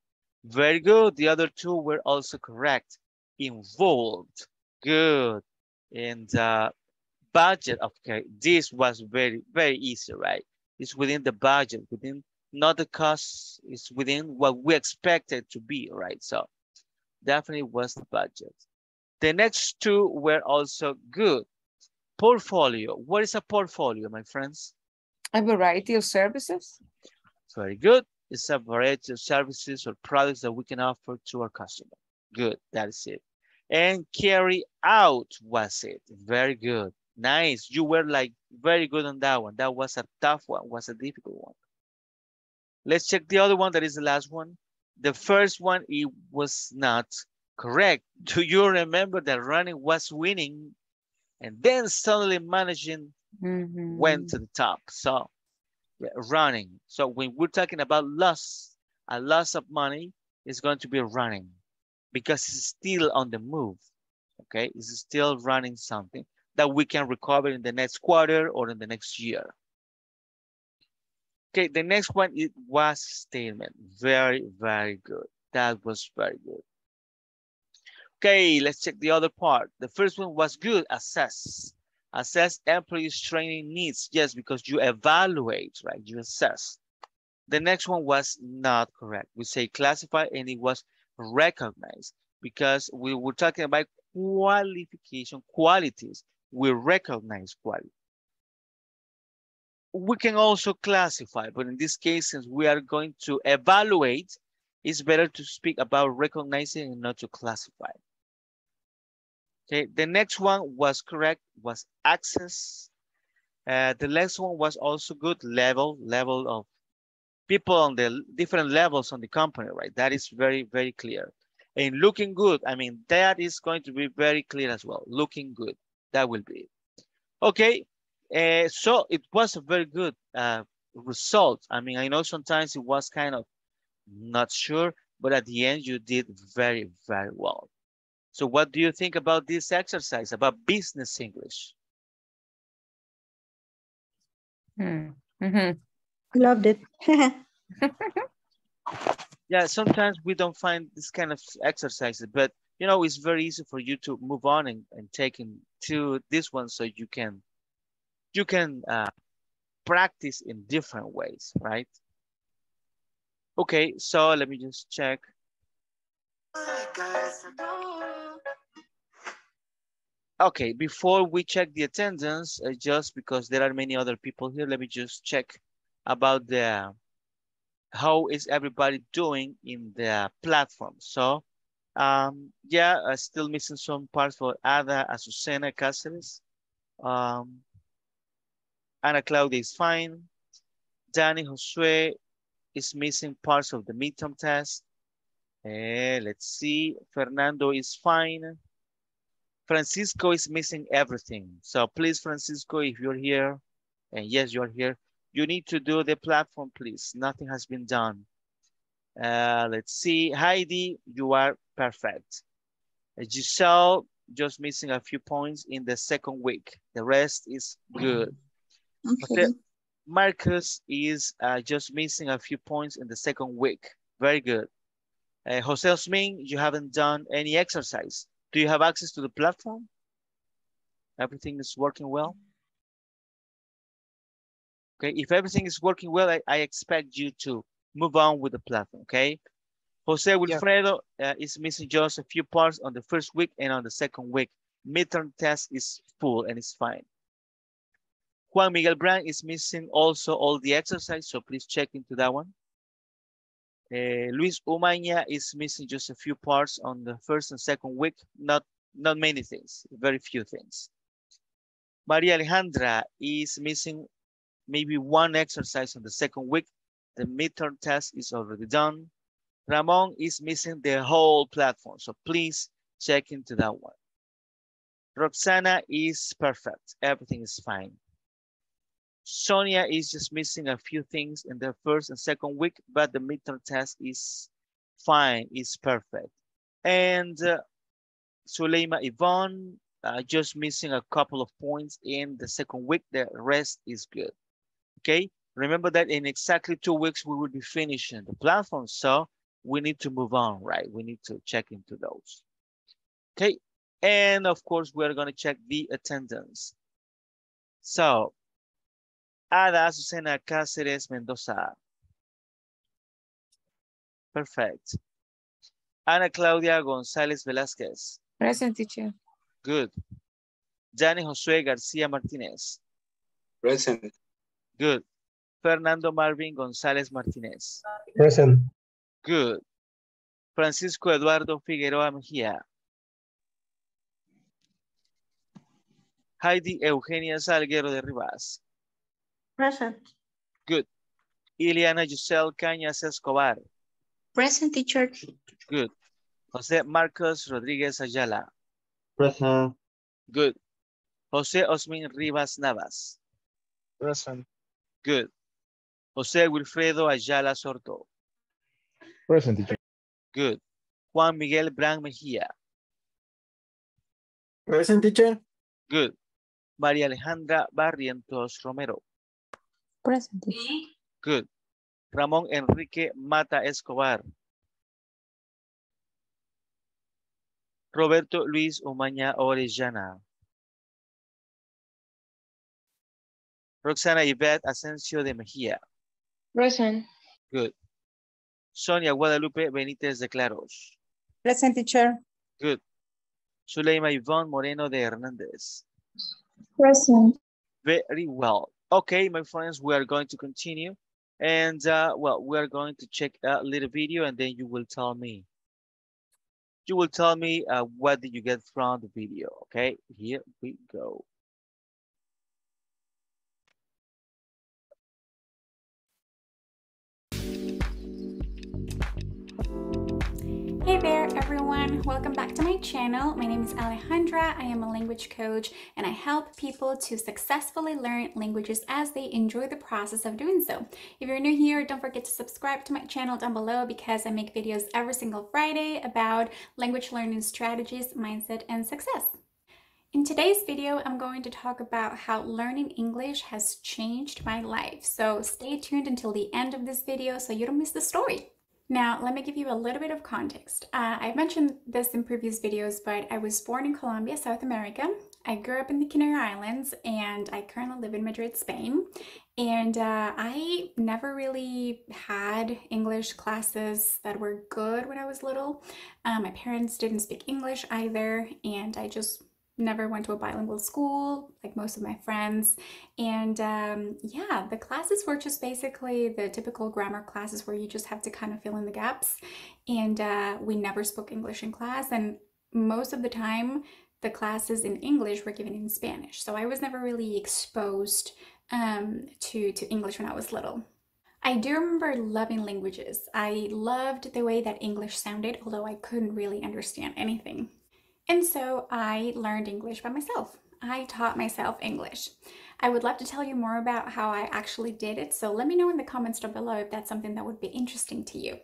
[SPEAKER 2] Very good. The other two were also correct. Involved, good. And uh, budget, okay, this was very, very easy, right? It's within the budget, within not the cost, it's within what we expected to be, right? So definitely was the budget. The next two were also good. Portfolio. What is a portfolio, my friends?
[SPEAKER 3] A variety of services.
[SPEAKER 2] Very good. It's a variety of services or products that we can offer to our customer. Good, that is it. And carry out was it. Very good. Nice. You were like very good on that one. That was a tough one, was a difficult one. Let's check the other one. That is the last one. The first one, it was not correct. Do you remember that running was winning and then suddenly managing mm -hmm. went to the top. So running. So when we're talking about loss, a loss of money is going to be running because it's still on the move. Okay, it's still running something that we can recover in the next quarter or in the next year. Okay, the next one it was statement. Very, very good. That was very good. Okay, let's check the other part. The first one was good, assess. Assess employees training needs. Yes, because you evaluate, right? You assess. The next one was not correct. We say classify and it was recognize because we were talking about qualification, qualities. We recognize quality. We can also classify, but in this case, since we are going to evaluate, it's better to speak about recognizing and not to classify. Okay, the next one was correct, was access. Uh, the next one was also good level, level of people on the different levels on the company, right? That is very, very clear. And looking good, I mean, that is going to be very clear as well. Looking good, that will be it. Okay, uh, so it was a very good uh, result. I mean, I know sometimes it was kind of not sure, but at the end you did very, very well. So what do you think about this exercise, about business English?
[SPEAKER 5] Mm -hmm. Loved it.
[SPEAKER 2] yeah, sometimes we don't find this kind of exercises, but you know, it's very easy for you to move on and, and take into this one so you can you can uh, practice in different ways, right? Okay, so let me just check. Okay, before we check the attendance, uh, just because there are many other people here, let me just check about the how is everybody doing in the platform. So, um, yeah, uh, still missing some parts for Ada, Azucena, Cáceres. Um, Ana Claudia is fine. Danny Josue is missing parts of the midterm test. Uh, let's see. Fernando is fine. Francisco is missing everything. So please, Francisco, if you're here, and yes, you're here, you need to do the platform, please. Nothing has been done. Uh, let's see. Heidi, you are perfect. Uh, Giselle, just missing a few points in the second week. The rest is good.
[SPEAKER 8] Okay.
[SPEAKER 2] Marcus is uh, just missing a few points in the second week. Very good. Uh, Jose Osmin, you haven't done any exercise. Do you have access to the platform? Everything is working well? Okay, if everything is working well, I, I expect you to move on with the platform, okay? Jose Wilfredo uh, is missing just a few parts on the first week and on the second week. Midterm test is full and it's fine. Juan Miguel Bran is missing also all the exercise, so please check into that one. Uh, Luis Umaña is missing just a few parts on the first and second week, not, not many things, very few things. Maria Alejandra is missing maybe one exercise on the second week. The midterm test is already done. Ramon is missing the whole platform, so please check into that one. Roxana is perfect, everything is fine. Sonia is just missing a few things in the first and second week, but the midterm test is fine, it's perfect. And uh, Zuleima Ivonne, uh, just missing a couple of points in the second week, the rest is good. Okay, remember that in exactly two weeks, we will be finishing the platform. So we need to move on, right? We need to check into those. Okay, and of course, we're gonna check the attendance. So Ada Azucena Cáceres Mendoza. Perfect. Ana Claudia González Velázquez.
[SPEAKER 3] Present teacher.
[SPEAKER 2] Good. Jani Josué García Martínez.
[SPEAKER 6] Present.
[SPEAKER 2] Good. Fernando Marvin González Martínez.
[SPEAKER 7] Present.
[SPEAKER 2] Good. Francisco Eduardo Figueroa Mejía. Heidi Eugenia Salguero de Rivas.
[SPEAKER 5] Present.
[SPEAKER 2] Good. Ileana Giselle Cañas Escobar.
[SPEAKER 8] Present teacher.
[SPEAKER 2] Good. José Marcos Rodríguez Ayala.
[SPEAKER 7] Present.
[SPEAKER 2] Good. José Osmin Rivas Navas.
[SPEAKER 7] Present.
[SPEAKER 2] Good. José Wilfredo Ayala Sorto.
[SPEAKER 7] Present teacher.
[SPEAKER 2] Good. Juan Miguel Bran Mejía.
[SPEAKER 4] Present teacher.
[SPEAKER 2] Good. María Alejandra Barrientos Romero.
[SPEAKER 3] Present teacher.
[SPEAKER 2] Good. Ramón Enrique Mata Escobar. Roberto Luis Umaña Orellana. Roxana Yvette Asensio de Mejía.
[SPEAKER 9] Present.
[SPEAKER 2] Good. Sonia Guadalupe Benítez de Claros.
[SPEAKER 9] Present teacher.
[SPEAKER 2] Good. Zuleima Ivonne Moreno de Hernández.
[SPEAKER 9] Present.
[SPEAKER 2] Very well. Okay, my friends, we are going to continue. And uh, well, we are going to check a little video and then you will tell me. You will tell me uh, what did you get from the video, okay? Here we go.
[SPEAKER 10] Hey there everyone, welcome back to my channel. My name is Alejandra, I am a language coach and I help people to successfully learn languages as they enjoy the process of doing so. If you're new here, don't forget to subscribe to my channel down below because I make videos every single Friday about language learning strategies, mindset, and success. In today's video, I'm going to talk about how learning English has changed my life. So stay tuned until the end of this video so you don't miss the story. Now, let me give you a little bit of context. Uh, I've mentioned this in previous videos, but I was born in Colombia, South America. I grew up in the Canary Islands and I currently live in Madrid, Spain. And uh, I never really had English classes that were good when I was little. Um, my parents didn't speak English either, and I just never went to a bilingual school like most of my friends. And um, yeah the classes were just basically the typical grammar classes where you just have to kind of fill in the gaps. And uh, we never spoke english in class. And most of the time the classes in english were given in spanish. So i was never really exposed um, to, to english when i was little. I do remember loving languages. I loved the way that English sounded, although I couldn't really understand anything. And so I learned English by myself. I taught myself English. I would love to tell you more about how I actually did it, so let me know in the comments down below if that's something that would be interesting to you.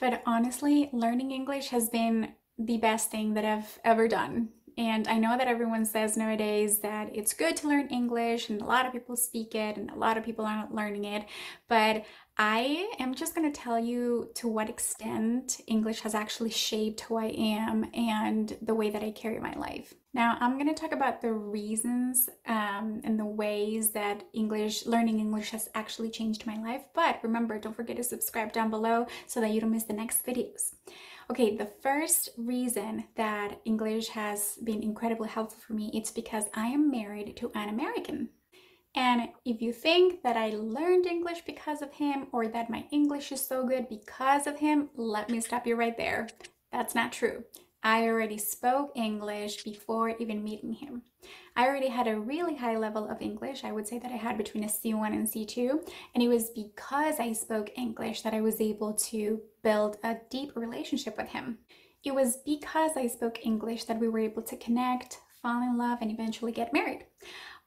[SPEAKER 10] But honestly, learning English has been the best thing that I've ever done. And I know that everyone says nowadays that it's good to learn English and a lot of people speak it and a lot of people aren't learning it. But I am just going to tell you to what extent English has actually shaped who I am and the way that I carry my life. Now, I'm going to talk about the reasons um, and the ways that English, learning English has actually changed my life. But remember, don't forget to subscribe down below so that you don't miss the next videos. Okay, the first reason that English has been incredibly helpful for me, it's because I am married to an American. And if you think that I learned English because of him or that my English is so good because of him, let me stop you right there. That's not true. I already spoke English before even meeting him. I already had a really high level of English. I would say that I had between a C1 and C2. And it was because I spoke English that I was able to build a deep relationship with him. It was because I spoke English that we were able to connect, fall in love, and eventually get married.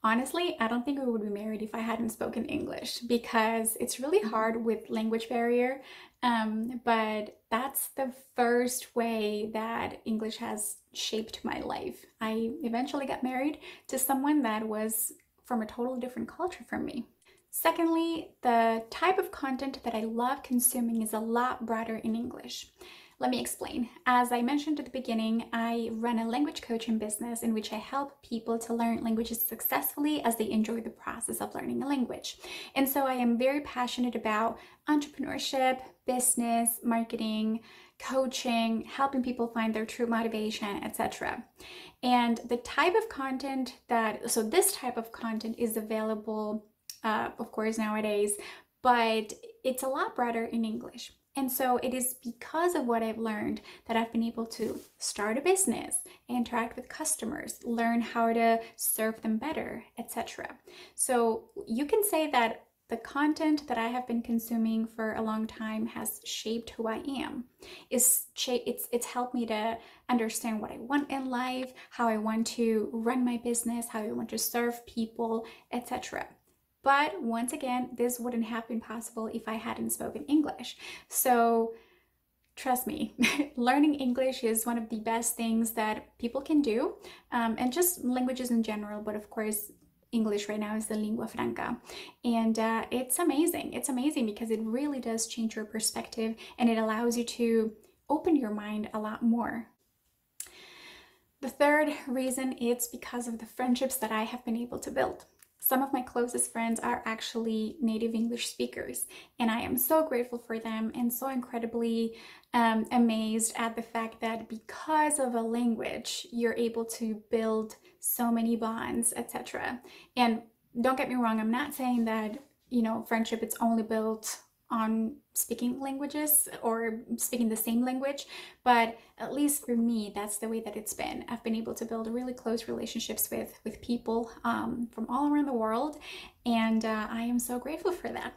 [SPEAKER 10] Honestly, I don't think we would be married if I hadn't spoken English because it's really mm-hmm. hard with language barrier. Um, but that's the first way that English has shaped my life. I eventually got married to someone that was from a totally different culture from me. Secondly, the type of content that I love consuming is a lot broader in English. Let me explain. As I mentioned at the beginning, I run a language coaching business in which I help people to learn languages successfully as they enjoy the process of learning a language. And so I am very passionate about entrepreneurship, business, marketing, coaching, helping people find their true motivation, etc. And the type of content that, so this type of content is available, uh, of course, nowadays, but it's a lot broader in English. And so it is because of what I've learned that I've been able to start a business, interact with customers, learn how to serve them better, etc. So you can say that the content that I have been consuming for a long time has shaped who I am. It's it's it's helped me to understand what I want in life, how I want to run my business, how I want to serve people, etc. But once again, this wouldn't have been possible if I hadn't spoken English. So trust me, learning English is one of the best things that people can do, um, and just languages in general, but of course, English right now is the lingua franca. And uh, it's amazing. It's amazing because it really does change your perspective and it allows you to open your mind a lot more. The third reason it's because of the friendships that I have been able to build. Some of my closest friends are actually native English speakers, and I am so grateful for them and so incredibly um, amazed at the fact that because of a language, you're able to build so many bonds, etc. And don't get me wrong, I'm not saying that, you know, friendship it's only built on speaking languages or speaking the same language but at least for me that's the way that it's been i've been able to build really close relationships with with people um, from all around the world and uh, i am so grateful for that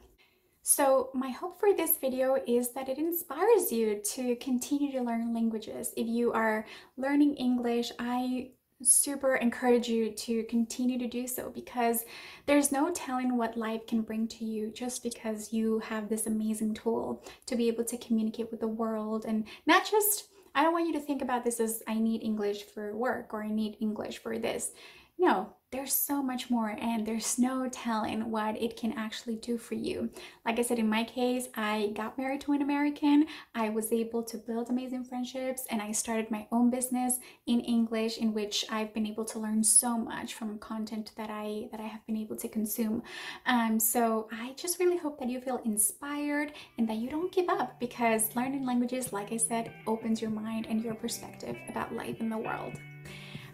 [SPEAKER 10] so my hope for this video is that it inspires you to continue to learn languages. If you are learning English, I super encourage you to continue to do so because there's no telling what life can bring to you just because you have this amazing tool to be able to communicate with the world and not just I don't want you to think about this as I need English for work or I need English for this. No, there's so much more and there's no telling what it can actually do for you. Like I said, in my case, I got married to an American. I was able to build amazing friendships and I started my own business in English in which I've been able to learn so much from content that I that I have been able to consume. Um, so I just really hope that you feel inspired and that you don't give up because learning languages, like I said, opens your mind and your perspective about life in the world.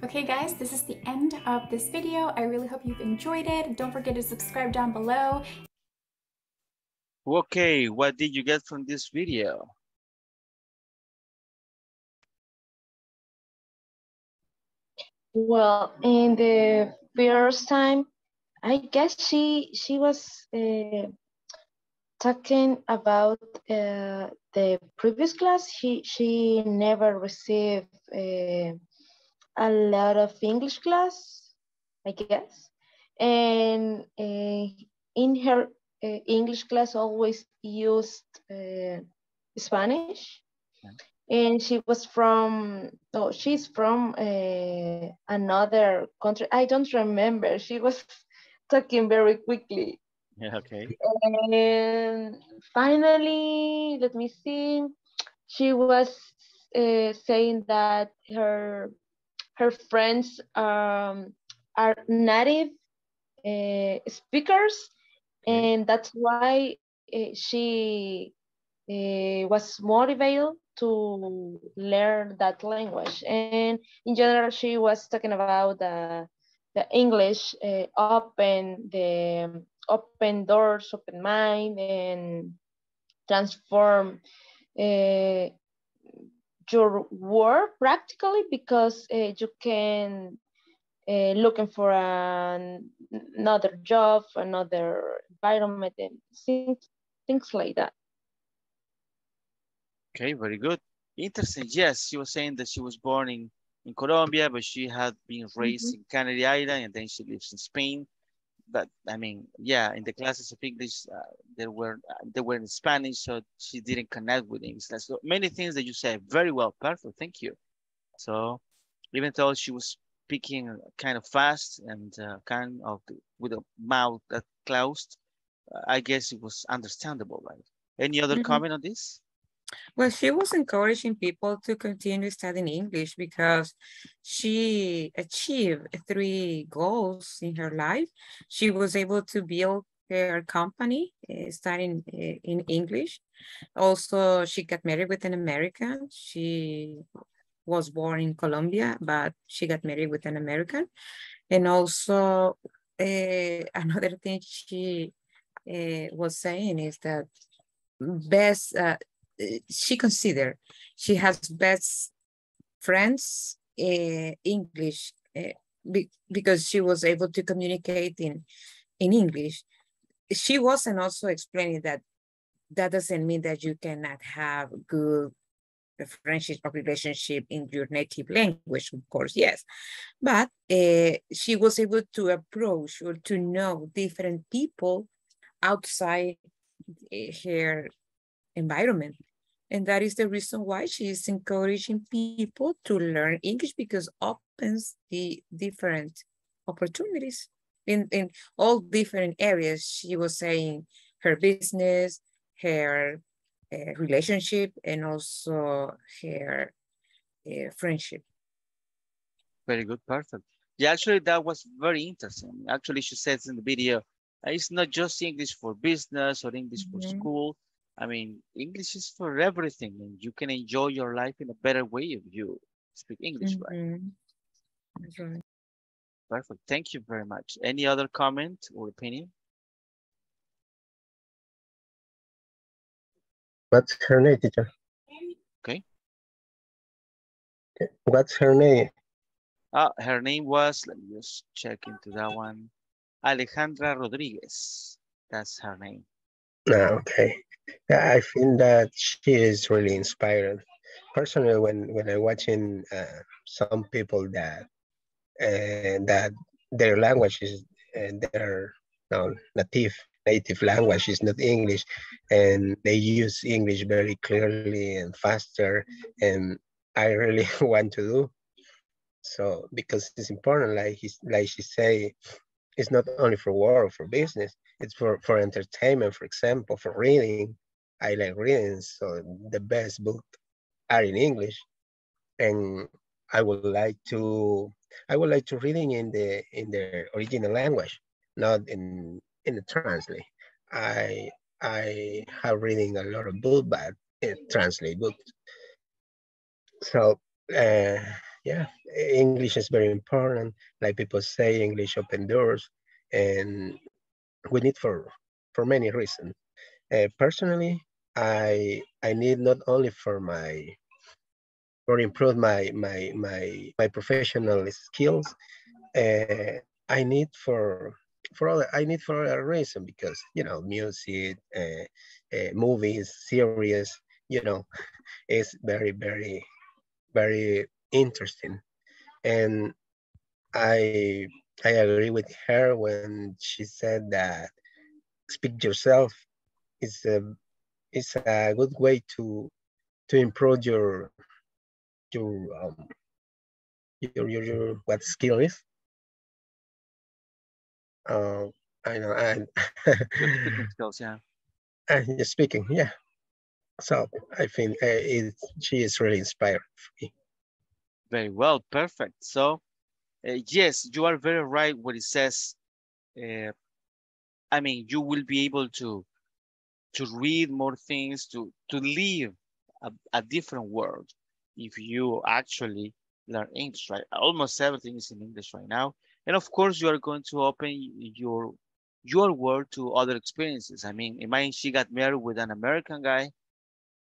[SPEAKER 10] Okay guys, this is the end of this video. I really hope you've enjoyed it. Don't forget to subscribe down below.
[SPEAKER 2] Okay, what did you get from this video?
[SPEAKER 9] Well, in the first time, I guess she she was uh, talking about uh, the previous class, she, she never received uh, a lot of English class, I guess. And uh, in her uh, English class always used uh, Spanish. And she was from, oh, she's from uh, another country. I don't remember. She was talking very quickly.
[SPEAKER 2] Yeah, okay.
[SPEAKER 9] And finally, let me see. She was uh, saying that her her friends um, are native uh, speakers, and that's why uh, she uh, was motivated to learn that language. And in general, she was talking about the the English uh, open the open doors, open mind, and transform uh, your work practically because uh, you can uh, looking for an, another job, another environment, and things, things like that.
[SPEAKER 2] Okay, very good. Interesting. Yes, she was saying that she was born in, in Colombia, but she had been raised mm -hmm. in Canary Island and then she lives in Spain. But I mean, yeah, in the classes of English, uh, there were uh, they were in Spanish, so she didn't connect with English. So many things that you said very well, perfect. Thank you. So even though she was speaking kind of fast and uh, kind of with a mouth that closed, uh, I guess it was understandable, right? Any other mm -hmm. comment on this?
[SPEAKER 3] Well, she was encouraging people to continue studying English because she achieved three goals in her life. She was able to build her company uh, studying uh, in English. Also, she got married with an American. She was born in Colombia, but she got married with an American. And also, uh, another thing she was saying is that best uh, she considered she has best friends uh, English uh, be, because she was able to communicate in in English. She wasn't also explaining that that doesn't mean that you cannot have good friendship or relationship in your native language, of course, yes. But uh, she was able to approach or to know different people outside her environment. And that is the reason why she is encouraging people to learn English because opens the different opportunities in, in all different areas. She was saying her business, her uh, relationship, and also her uh, friendship.
[SPEAKER 2] Very good, perfect. Yeah, actually, that was very interesting. Actually, she says in the video, it's not just English for business or English mm -hmm. for mm-hmm. school. I mean, English is for everything and you can enjoy your life in a better way if you speak English, mm -hmm. right?
[SPEAKER 3] That's right.
[SPEAKER 2] Perfect. Thank you very much. Any other comment or opinion?
[SPEAKER 7] What's her name, teacher?
[SPEAKER 2] Okay.
[SPEAKER 7] What's her name?
[SPEAKER 2] Ah, her name was, let me just check into that one. Alejandra Rodriguez. That's her name.
[SPEAKER 7] Ah, okay. I think that she is really inspired. Personally, when when I watching uh, some people that uh, that their language is uh, their no, native native language is not English, and they use English very clearly and faster, and I really want to do so because it's important. Like he's like she say, it's not only for work or for business it's for for entertainment for example for reading. I like reading so the best book are in english. And i would like to i would like to reading in the in the original language not in in the translate. I i have reading a lot of books but it translate books. So uh, yeah english is very important. Like people say english open doors and we need for for many reasons. Uh, personally, I I need not only for my for improve my my my my professional skills. Uh, I need for for other, I need for a reason because, you know, music, uh, uh, movies, series, you know, is very, very, very interesting. And I, I agree with her when she said that speak yourself is a, is a good way to, to improve your, your, um, your, your, your what skill is uh, I know, and
[SPEAKER 2] speaking skills, yeah.
[SPEAKER 7] And just speaking, yeah. So I think uh, it, she is really inspired for me.
[SPEAKER 2] Very well, perfect. So uh, yes, you are very right what it says. Uh, I mean, you will be able to to read more things, to to live a, a different world if you actually learn English, right? Almost everything is in English right now. And of course, you are going to open your your world to other experiences. I mean, imagine she got married with an American guy.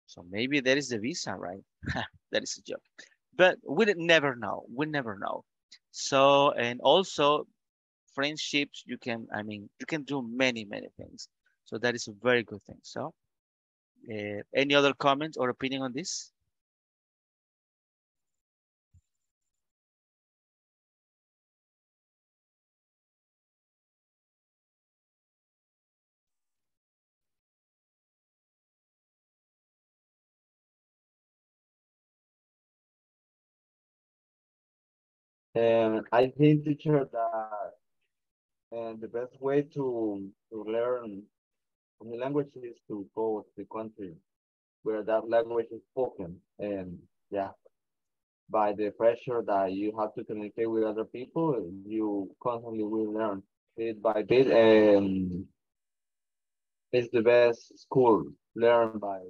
[SPEAKER 2] So maybe that is the visa, right? that is a joke. But we never know. We never know. So, and also friendships, you can, I mean, you can do many, many things. So that is a very good thing. So uh, any other comments or opinion on this?
[SPEAKER 11] And I think, teacher, that and the best way to to learn any language is to go to the country where that language is spoken. And yeah, by the pressure that you have to communicate with other people, you constantly will learn bit by bit. And it's the best school learn by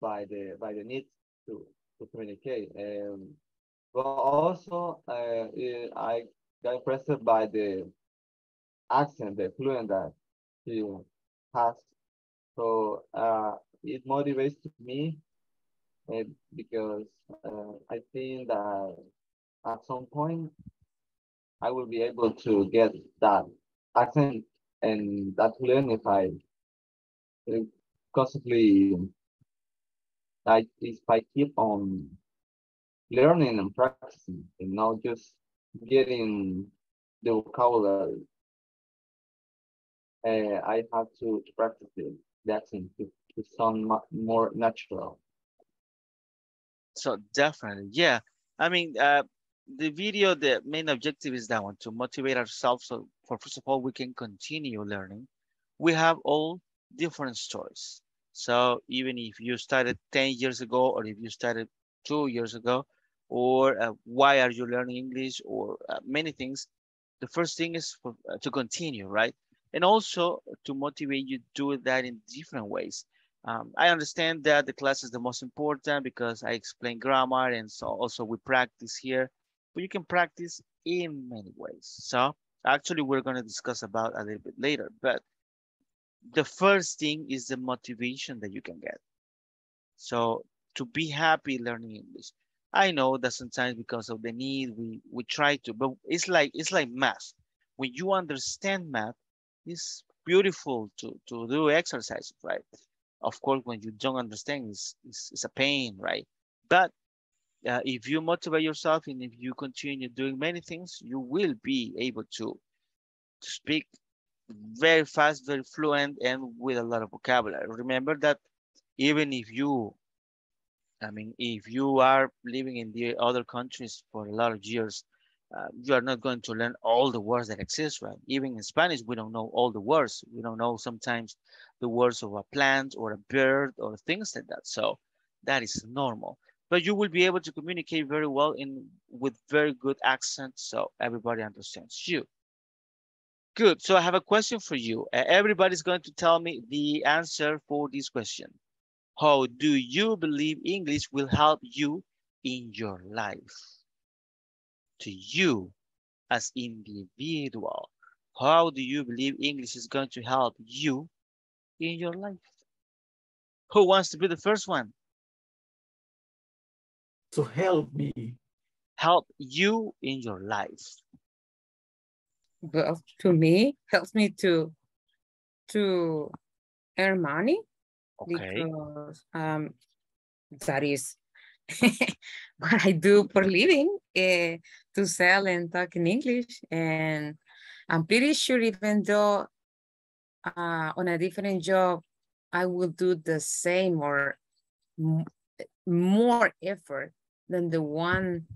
[SPEAKER 11] by the by the need to to communicate. And but also, uh, I got impressed by the accent, the fluent that he has. So uh, it motivates me uh, because uh, I think that at some point I will be able to get that accent and that fluent if I constantly I if I keep on learning and practicing and not just getting the vocabulary. Uh, I have to practice it, the accent to, to sound more natural.
[SPEAKER 2] So definitely, yeah. I mean, uh, the video, the main objective is that one, to motivate ourselves. So for first of all, we can continue learning. We have all different stories. So even if you started 10 years ago, or if you started two years ago, or uh, why are you learning English or uh, many things. The first thing is for, uh, to continue, right? And also to motivate you do that in different ways. Um, I understand that the class is the most important because I explain grammar and so also we practice here, but you can practice in many ways. So actually we're gonna discuss about a little bit later, but the first thing is the motivation that you can get. So to be happy learning English, I know that sometimes because of the need, we, we try to, but it's like, it's like math. When you understand math, it's beautiful to, to do exercises, right? Of course, when you don't understand, it's, it's, it's a pain, right? But uh, if you motivate yourself and if you continue doing many things, you will be able to, to speak very fast, very fluent, and with a lot of vocabulary. Remember that even if you I mean, if you are living in the other countries for a lot of years, uh, you are not going to learn all the words that exist, right? Even in Spanish, we don't know all the words. We don't know sometimes the words of a plant or a bird or things like that. So that is normal. But you will be able to communicate very well in with very good accent, so everybody understands you. Good. So I have a question for you. Uh, everybody's going to tell me the answer for this question. How do you believe English will help you in your life? To you as individual, how do you believe English is going to help you in your life? Who wants to be the first one?
[SPEAKER 4] To help me.
[SPEAKER 2] Help you in your life.
[SPEAKER 3] well, to me, helps me to to earn money
[SPEAKER 2] Okay.
[SPEAKER 3] because um, that is what I do for living, uh, to sell and talk in English. And I'm pretty sure even though uh, on a different job, I will do the same or more effort than the one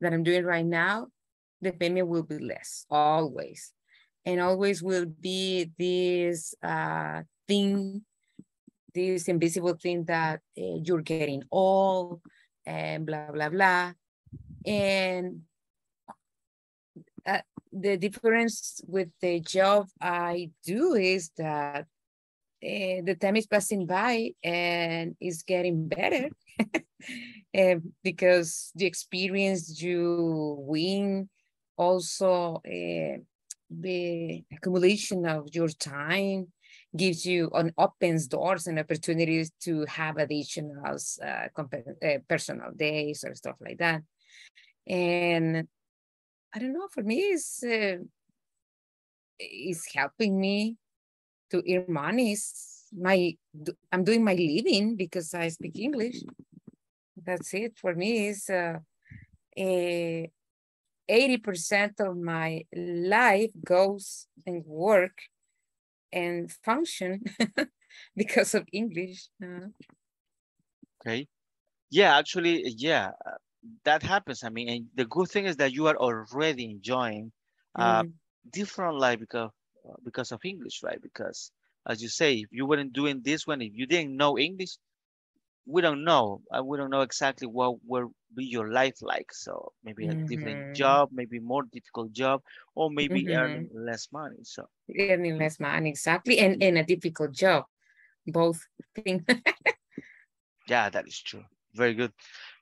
[SPEAKER 3] that I'm doing right now, the payment will be less, always. And always will be this uh, thing, this invisible thing that uh, you're getting old and blah, blah, blah. And uh, the difference with the job I do is that uh, the time is passing by and it's getting better uh, because the experience you win also uh, the accumulation of your time gives you an opens doors and opportunities to have additional uh, uh, personal days or stuff like that. And i don't know for me it's uh, it's helping me to earn money. Is my i'm doing my living because i speak english. That's it. For me is uh, a 80% of my life goes and work and function because of english uh,
[SPEAKER 2] okay yeah actually yeah that happens i mean and the good thing is that you are already enjoying uh, mm. different life because because of English, right? Because as you say, if you weren't doing this one, if you didn't know English, we don't know. Uh, we don't know exactly what will be your life like. So maybe a mm -hmm. different mm-hmm. job, maybe more difficult job, or maybe mm -hmm. earning less money. So
[SPEAKER 3] earning less money, exactly, and in a difficult job, both things.
[SPEAKER 2] yeah, that is true. Very good.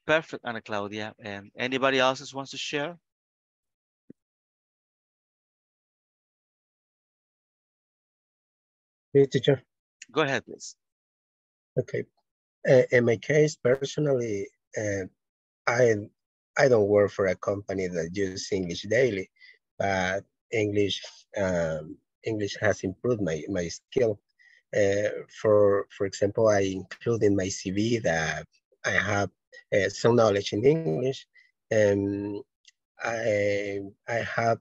[SPEAKER 2] Perfect, Ana Claudia. And anybody else wants to share?
[SPEAKER 7] teacher?
[SPEAKER 2] Go ahead, please.
[SPEAKER 7] Okay. Uh, in my case, personally, uh, I I don't work for a company that uses English daily, but English um, English has improved my my skill. Uh, for for example, I include in my CV that I have uh, some knowledge in English, and I I have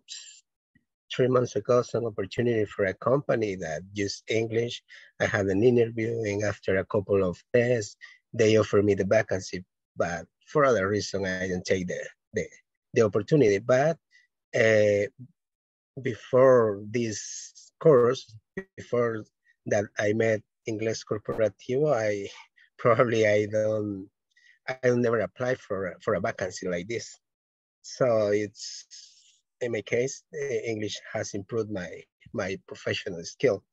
[SPEAKER 7] three months ago some opportunity for a company that used English. I had an interview and after a couple of tests, they offered me the vacancy, but for other reason, I didn't take the, the, the opportunity. But uh, before this course, before that I met English Corporativo, I probably I don't, I never apply for, for a vacancy like this. So it's in my case, English has improved my my professional skill.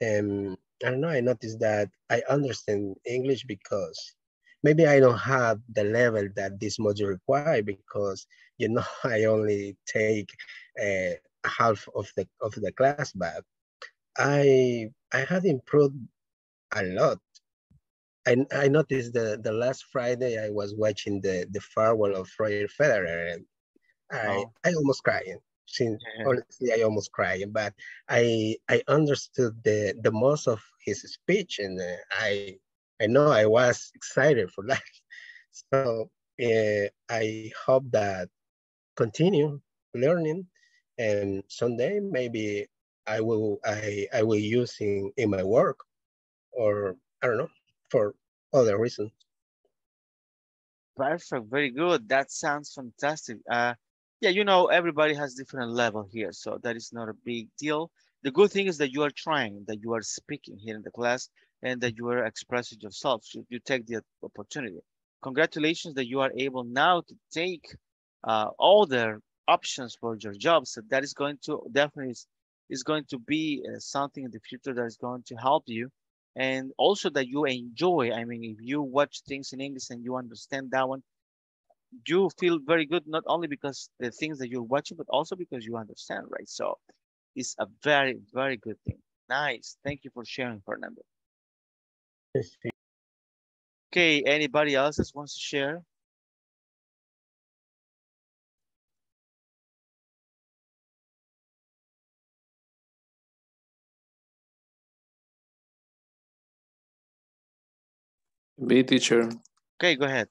[SPEAKER 7] And I don't know, I noticed that I understand English because maybe I don't have the level that this module require because you know I only take uh, half of the of the class, but I I had improved a lot. I, I noticed the, the last Friday I was watching the, the farewell of Roger Federer and I oh. I almost crying. Since yeah. honestly, I almost crying. But I I understood the the most of his speech, and uh, I I know I was excited for that. So uh, I hope that continue learning, and someday maybe I will I I will use in in my work, or I don't know for other reasons.
[SPEAKER 2] Perfect, very good. That sounds fantastic. Uh, yeah, you know, everybody has different level here, so that is not a big deal. The good thing is that you are trying, that you are speaking here in the class, and that you are expressing yourself. So you take the opportunity. Congratulations that you are able now to take uh, all the options for your job. So that is going to definitely is, is going to be uh, something in the future that is going to help you. And also that you enjoy. I mean, if you watch things in English and you understand that one, you feel very good, not only because the things that you're watching, but also because you understand, right? So it's a very, very good thing. Nice. Thank you for sharing, Fernando. Okay, anybody else that wants to share?
[SPEAKER 12] Be teacher.
[SPEAKER 2] Okay, go ahead.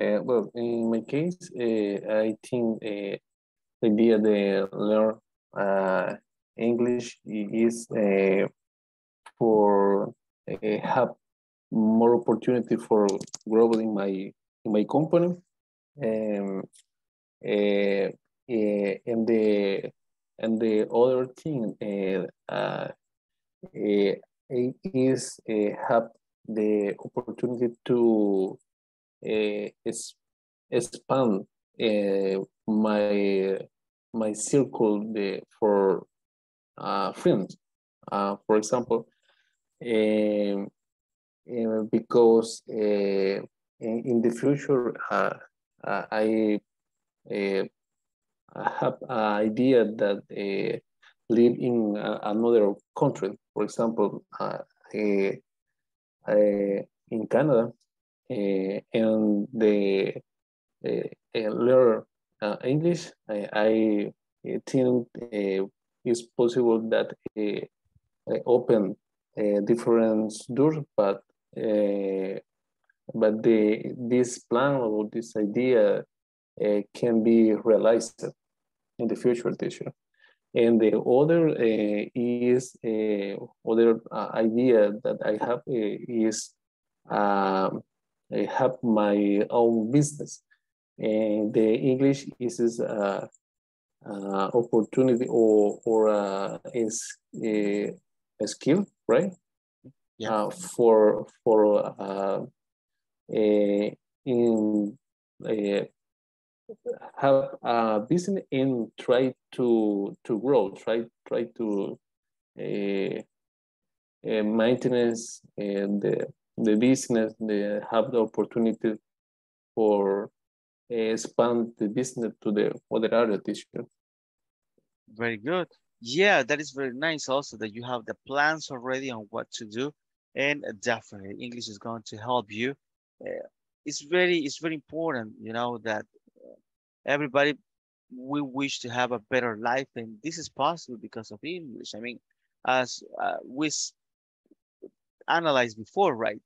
[SPEAKER 12] Uh, well, in my case, uh, I think uh, the idea to learn uh, English is for have more opportunity for growing in my in my company. Um, uh, uh, and the and the other thing uh, uh, is have the opportunity to expand uh, my my circle for uh, friends. Uh, for example, uh, because uh, in, in, the future uh, I, I have an idea that live in another country. For example, in Canada, Eh, and the eh, eh, learn uh, English, I, I think it's possible that open different doors, but but the this plan or this idea can be realized in the future teacher. And the other uh, is uh, other uh, idea that I have is um, I have my own business, and the English is, is a, a opportunity or or a, is a, a skill, right? Yeah. Uh, for for a in a, have a business and try to to grow, try try to uh, uh, maintenance and the, business, they have the opportunity for uh, expand the business to the other area teacher.
[SPEAKER 2] Very good. Yeah, that is very nice also that you have the plans already on what to do. And definitely English is going to help you. Uh, it's very, it's very important, you know, that everybody we wish to have a better life and this is possible because of english i mean as uh, we analyzed before right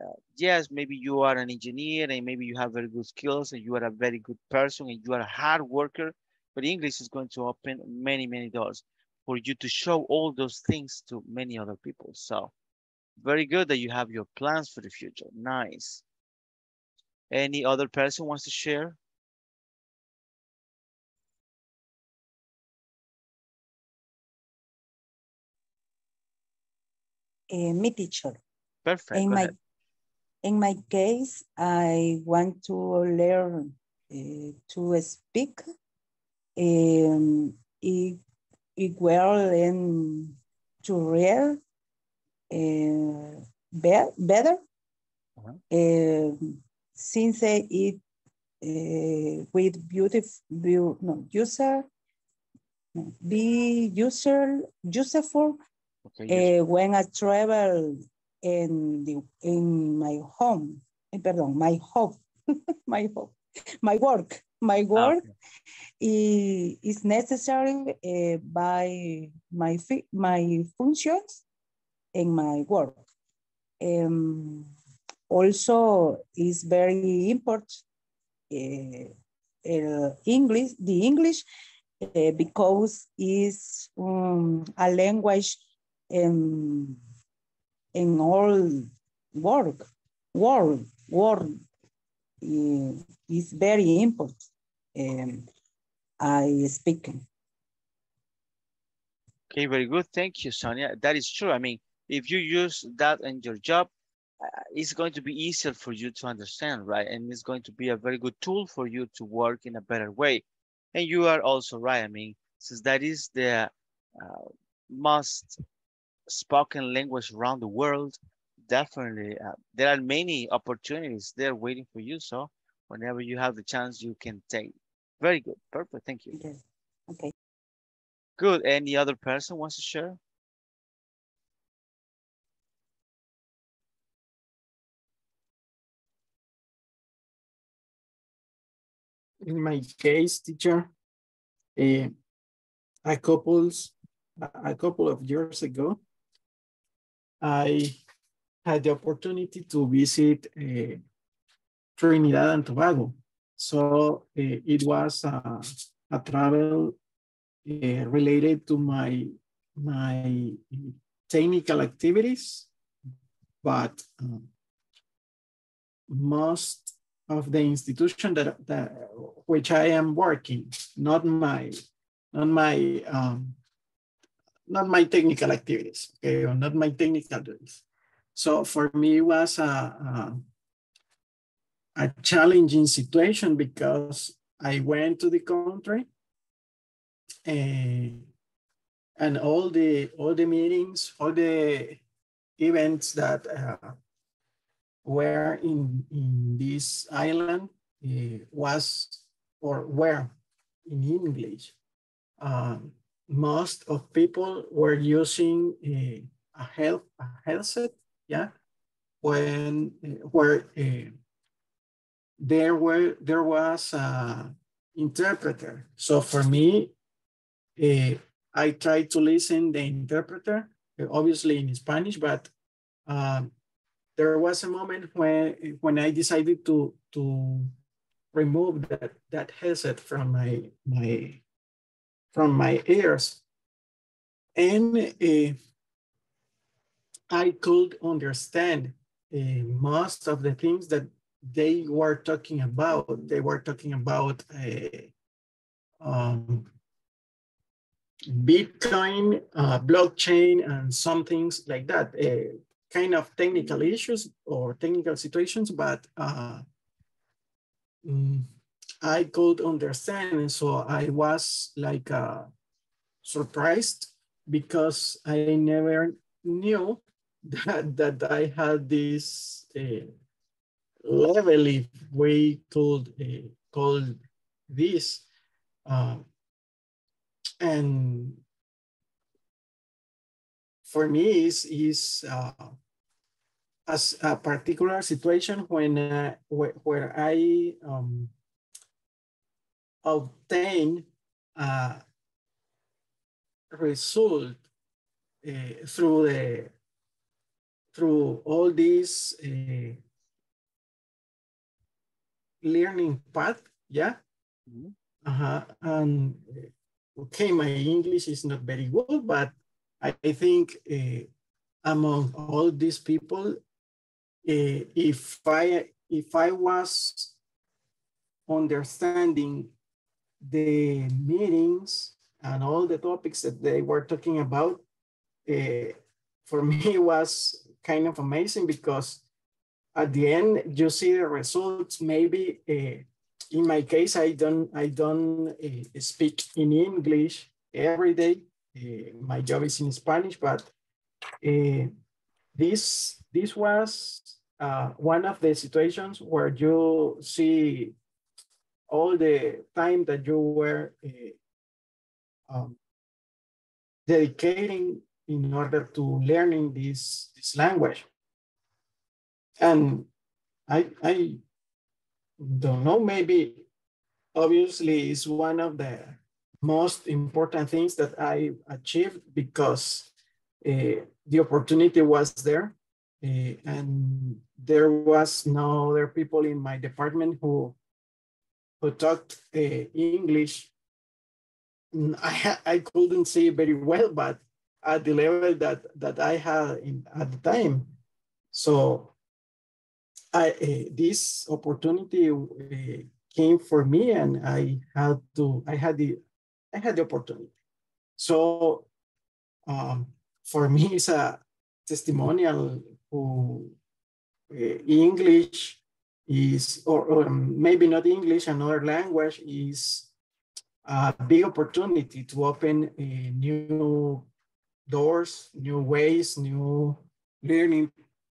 [SPEAKER 2] uh, yes maybe you are an engineer and maybe you have very good skills and you are a very good person and you are a hard worker but english is going to open many many doors for you to show all those things to many other people so very good that you have your plans for the future nice any other person wants to share
[SPEAKER 13] uh, me teacher.
[SPEAKER 2] Perfect.
[SPEAKER 13] In
[SPEAKER 2] Go
[SPEAKER 13] my
[SPEAKER 2] ahead.
[SPEAKER 13] In my case, I want to learn uh, to speak um, well and to read uh, be better. Uh -huh. uh, since it uh, with beautiful no user be user useful Okay, uh, when I travel in the in my home, eh, perdón, my home, my home, my work, my ah, work okay. is, necessary uh, by my my functions in my work. Um, also, is very important. Uh, uh, English, the English, uh, because is um, a language in, in all work, world, world is very important. Um, I speak.
[SPEAKER 2] Okay, very good. Thank you, Sonia. That is true. I mean, if you use that in your job, uh, it's going to be easier for you to understand, right? And it's going to be a very good tool for you to work in a better way. And you are also right. I mean, since that is the uh, most spoken language around the world, definitely uh, there are many opportunities there waiting for you. So whenever you have the chance, you can take. Very good. Perfect. Thank you.
[SPEAKER 13] Okay. okay.
[SPEAKER 2] Good. Any other person wants to share?
[SPEAKER 4] In my case, teacher, uh, a couples a couple of years ago, I had the opportunity to visit uh, Trinidad and Tobago. So uh, it was uh, a travel uh, related to my, my technical activities, but um, most of the institution that, that which I am working, not my, not my, um, not my technical activities, okay, or not my technical duties. So for me, it was a, a, a challenging situation because I went to the country and, and all the all the meetings, all the events that uh, were in, in this island uh, was or were in English. Um, most of people were using a, a, health, a headset, yeah, when uh, where uh, there were there was a interpreter. So for me, uh, I tried to listen the interpreter, obviously in Spanish, but um, there was a moment when when I decided to to remove that that headset from my my from my ears, and uh, I could understand uh, most of the things that they were talking about. They were talking about uh, um, Bitcoin, uh, blockchain, and some things like that. Kind of technical issues or technical situations, but uh, mm, I could understand. And so I was like uh, surprised because I never knew that, that I had this uh, level, if we could uh, call this. Uh, and for me is is uh, as a particular situation when uh, where, where I um, obtain a result uh, through the through all these uh, learning path, yeah. Mm -hmm. uh -huh. And okay, my English is not very good, but I, think uh, among all these people, uh, if I if I was understanding the meetings and all the topics that they were talking about, uh, for me was kind of amazing because at the end you see the results. Maybe uh, in my case, I don't I don't uh, speak in English every day, my job is in Spanish, but this this was uh, one of the situations where you see all the time that you were um, dedicating in order to learning this this language. And I I don't know, maybe obviously it's one of the most important things that I achieved because uh, the opportunity was there uh, and there was no other people in my department who who talked uh, English. I, I couldn't see very well, but at the level that, that I had in, at the time. So I, this opportunity came for me and I had to, I had the I had the opportunity. So um, for me, it's a testimonial who uh, English is, or, or, maybe not English, another language is a big opportunity to open uh, new doors, new ways, new learning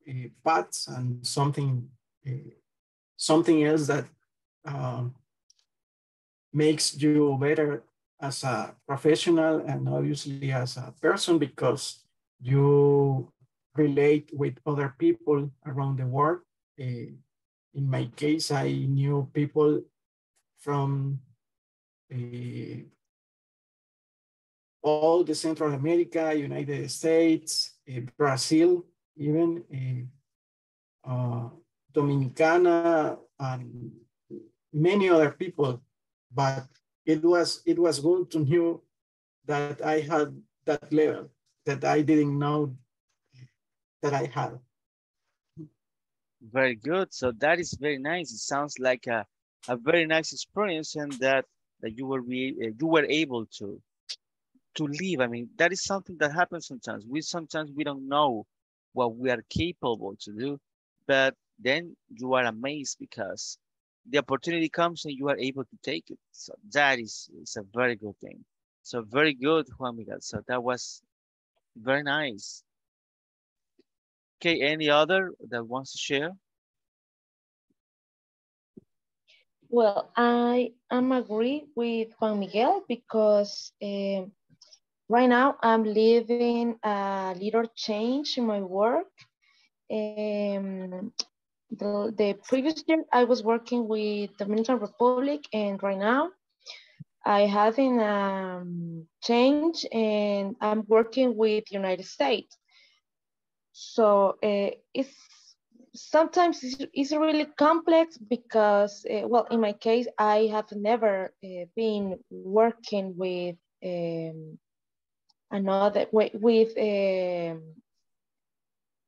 [SPEAKER 4] uh, paths, and something uh, something else that um, makes you better as a professional and obviously as a person because you relate with other people around the world. In my case, I knew people from uh, all the Central America, United States, uh, Brazil, even uh, Dominicana, and many other people. But it was it was good to know that I had that level that I didn't know that I had.
[SPEAKER 2] Very good. So that is very nice. It sounds like a, a very nice experience and that that you were be, uh, you were able to to live. I mean, that is something that happens sometimes. We sometimes we don't know what we are capable to do, but then you are amazed because the opportunity comes and you are able to take it. So that is, is a very good thing. So very good, Juan Miguel. So that was very nice. Okay, any other that wants to share?
[SPEAKER 9] Well, I am agree with Juan Miguel because um, right now I'm living a little change in my work. Um, the, the previous year I was working with Dominican Republic and right now I have a um, change and I'm working with United States. So uh, it's sometimes it's, really complex because, uh, well, in my case, I have never uh, been working with um, another, with um,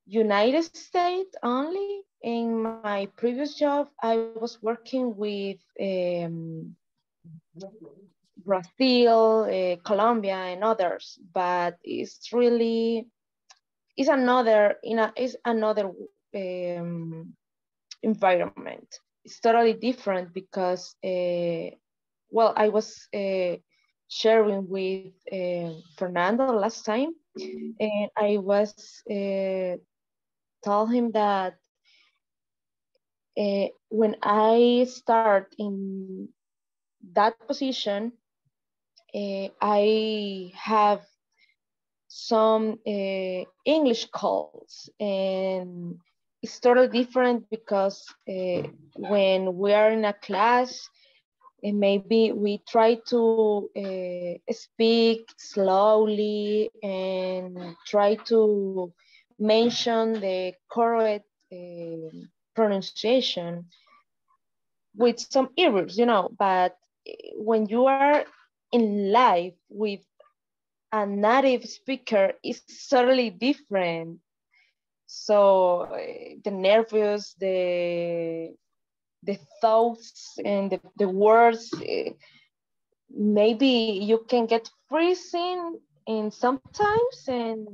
[SPEAKER 9] United States only. In my previous job, I was working with um, Brazil, uh, Colombia, and others, but it's really it's another in a is another um, environment. It's totally different because uh, well, I was uh, sharing with uh, Fernando last time, and I was uh, him that uh, when I start in that position, uh, I have some uh, English calls. And it's totally different because uh, when we are in a class, and maybe we try to uh, speak slowly and try to mention the correct uh, pronunciation with some errors, you know, but when you are in live with a native speaker is totally different. So uh, the nervous, the the thoughts and the, the words, uh, maybe you can get freezing in sometimes and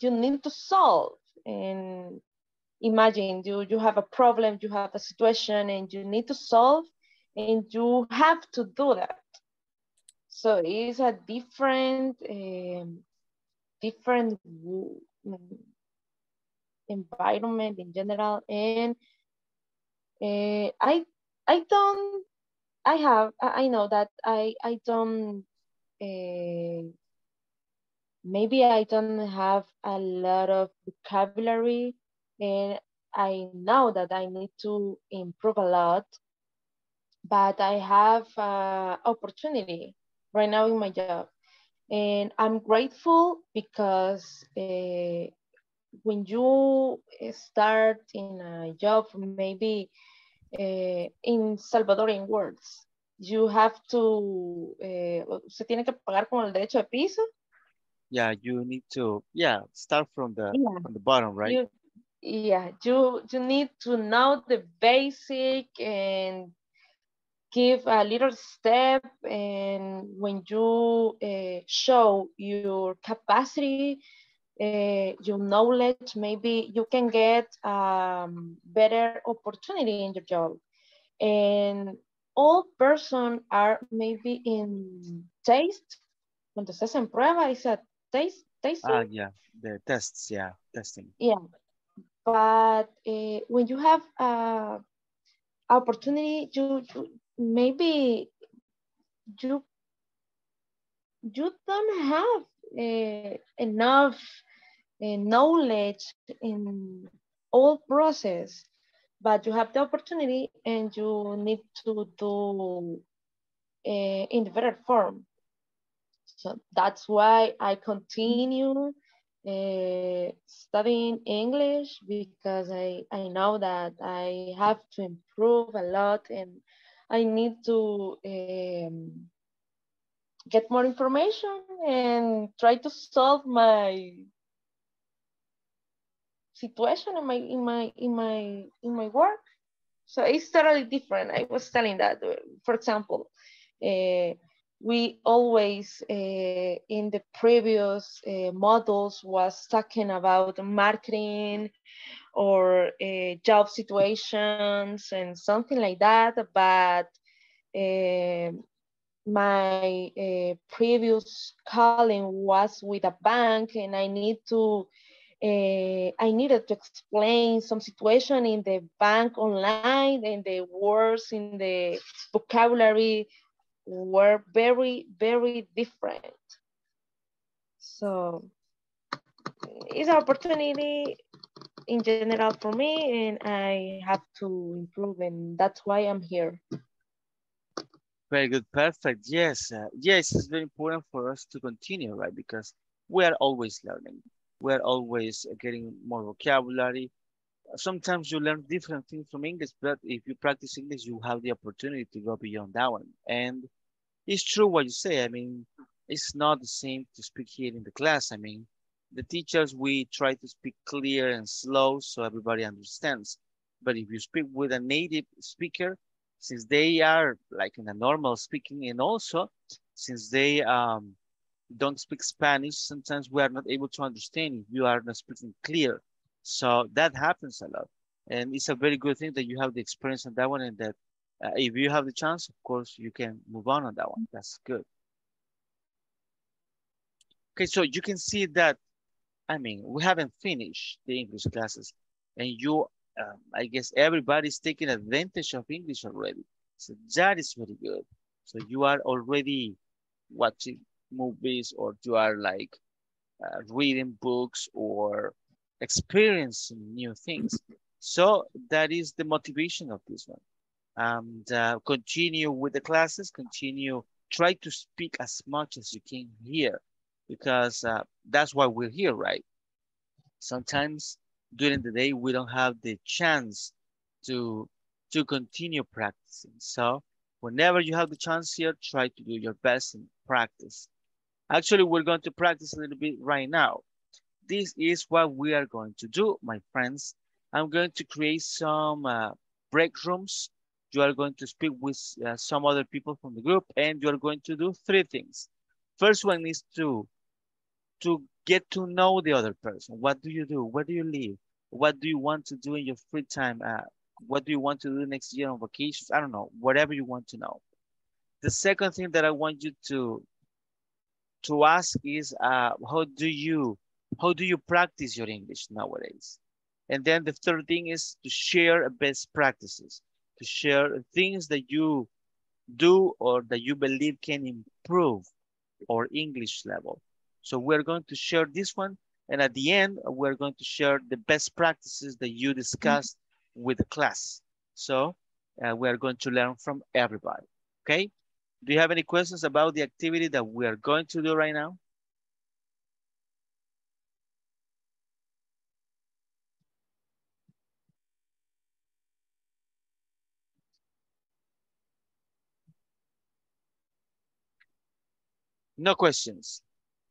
[SPEAKER 9] you need to solve and imagine you you have a problem you have a situation and you need to solve and you have to do that so it's a different um, different environment in general. And uh, i i don't i have i know that i i don't uh, maybe i don't have a lot of vocabulary. And I know that I need to improve a lot, but I have uh, opportunity right now in my job. And I'm grateful because uh, when you start in a job, maybe uh, in Salvadorian words, you have to, uh, se tiene que pagar con el derecho de piso.
[SPEAKER 2] Yeah, you need to, yeah, start from the, yeah. from the bottom, right?
[SPEAKER 9] You, yeah you you need to know the basic and give a little step and when you uh, show your capacity uh, your knowledge maybe you can get um, better opportunity in your job. And all person are maybe in taste. Se hacen prueba is a taste tasting?
[SPEAKER 2] ah yeah the tests yeah testing.
[SPEAKER 9] Yeah but uh, when you have uh, opportunity, you, you maybe you you don't have uh, enough uh, knowledge in all process, but you have the opportunity and you need to do uh, in the better form. So that's why I continue studying English because I, I know that I have to improve a lot and I need to um, get more information and try to solve my situation in my in my in my in my work. So it's totally different. I was telling that uh, for example uh, we always uh, in the previous uh, models was talking about marketing or uh, job situations and something like that but uh, my uh, previous calling was with a bank and I need to, I needed to explain some situation in the bank online and the words in the vocabulary were very, very different. So it's an opportunity in general for me and I have to improve and that's why I'm here.
[SPEAKER 2] Very good, perfect. Yes, uh, yes, it's very important for us to continue, right? Because we are always learning. We are always getting more vocabulary. Sometimes you learn different things from English, but if you practice English, you have the opportunity to go beyond that one. And it's true what you say. I mean, it's not the same to speak here in the class. I mean, the teachers, we try to speak clear and slow so everybody understands. But if you speak with a native speaker, since they are like in a normal speaking and also since they um, don't speak Spanish, sometimes we are not able to understand if you are not speaking clear. So that happens a lot. And it's a very good thing that you have the experience on that one and that uh, if you have the chance, of course, you can move on on that one. That's good. Okay, so you can see that, I mean, we haven't finished the English classes and you um, I guess everybody's taking advantage of English already. So that is very good. So you are already watching movies or you are like uh, reading books or experiencing new things. So that is the motivation of this one. And uh, continue with the classes, continue, try to speak as much as you can here because uh, that's why we're here, right? Sometimes during the day, we don't have the chance to, to continue practicing. So whenever you have the chance here, try to do your best and practice. Actually, we're going to practice a little bit right now. This is what we are going to do, my friends. I'm going to create some uh, break rooms. You are going to speak with uh, some other people from the group and you are going to do three things. First one is to, to get to know the other person. What do you do? Where do you live? What do you want to do in your free time? Uh, what do you want to do next year on vacations? I don't know, whatever you want to know. The second thing that I want you to to ask is uh, how do you how do you practice your English nowadays? And then the third thing is to share best practices, to share things that you do or that you believe can improve our English level. So we're going to share this one. And at the end, we're going to share the best practices that you discussed mm -hmm. with the class. So uh, we are going to learn from everybody, okay? Do you have any questions about the activity that we are going to do right now? No questions.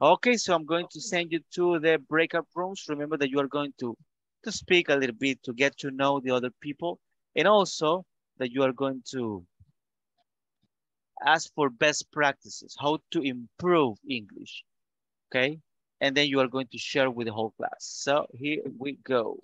[SPEAKER 2] Okay, so I'm going to send you to the breakout rooms. Remember that you are going to, to speak a little bit to get to know the other people and also that you are going to ask for best practices, how to improve English, okay? And then you are going to share with the whole class. So here we go.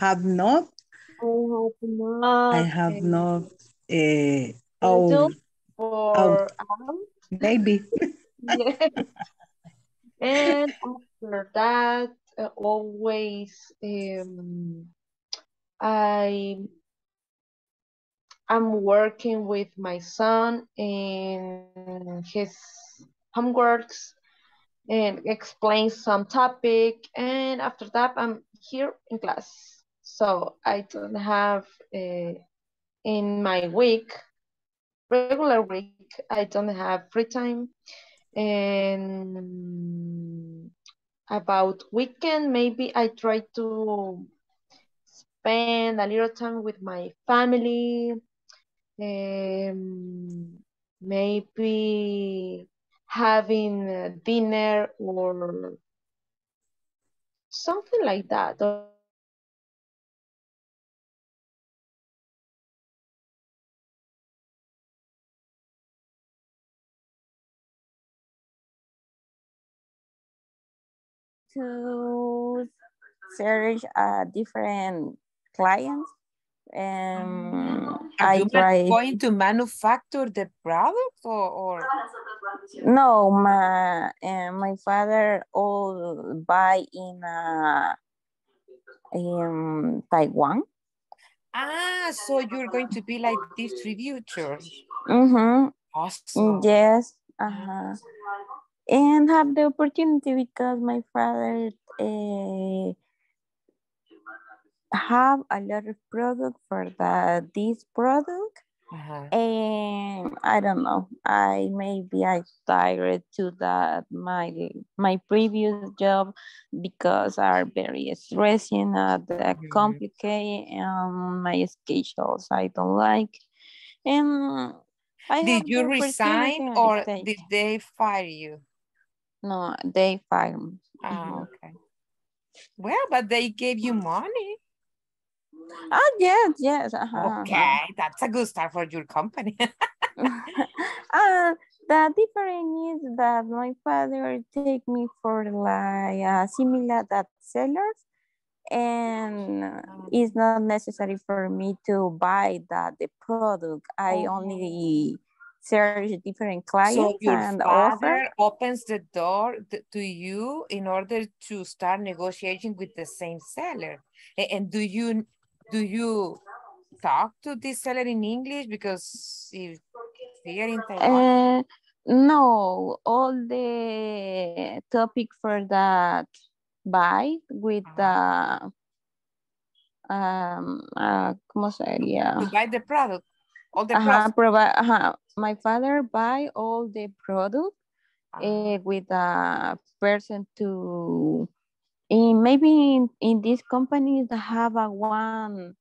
[SPEAKER 13] Have not.
[SPEAKER 9] I have not.
[SPEAKER 13] I have not. Uh,
[SPEAKER 9] for
[SPEAKER 13] out.
[SPEAKER 9] out.
[SPEAKER 13] Maybe.
[SPEAKER 9] Yeah. And after that, uh, always um, I I'm working with my son in his homeworks and explain some topic. And after that, I'm here in class. So I don't have uh, in my week, regular week, I don't have free time. And about weekend, maybe I try to spend a little time with my family. Um, maybe having uh, dinner or something like that.
[SPEAKER 14] To search uh, different clients. And
[SPEAKER 3] Are
[SPEAKER 14] I
[SPEAKER 3] you
[SPEAKER 14] try
[SPEAKER 3] going to manufacture the product or, or?
[SPEAKER 14] No my uh, my father all buy in uh, in Taiwan.
[SPEAKER 3] Ah so you're going to be like distributor.
[SPEAKER 14] Mm-hmm.
[SPEAKER 3] awesome.
[SPEAKER 14] Yes uh-huh. And have the opportunity because my father uh, have a lot of product for the this product
[SPEAKER 3] Uh-huh.
[SPEAKER 14] and I don't know I maybe I tired to that my my previous job because are very stressing uh, the complicated um, my schedules I don't like and I
[SPEAKER 3] Did you resign or did they fire you?
[SPEAKER 14] No they fire me
[SPEAKER 3] Ah, okay. Well, but they gave you money.
[SPEAKER 14] ah yes yes uh-huh,
[SPEAKER 3] Okay, that's a good start for your company.
[SPEAKER 14] uh, the difference is that my father take me for like uh, similar that sellers and it's not necessary for me to buy that the product. I only search different
[SPEAKER 3] So
[SPEAKER 14] clients
[SPEAKER 3] your
[SPEAKER 14] and offer.
[SPEAKER 3] father opens the door to you in order to start negotiating with the same seller. And do you do you talk to this seller in English because if here in Taiwan?
[SPEAKER 14] Uh, no, all the topic for that buy with the um uh, ¿cómo sería?
[SPEAKER 3] To buy the product, all the
[SPEAKER 14] Ajá,
[SPEAKER 3] process.
[SPEAKER 14] provide, ajá. My father buy all the product eh, with a person to, in maybe in, in these companies that have a one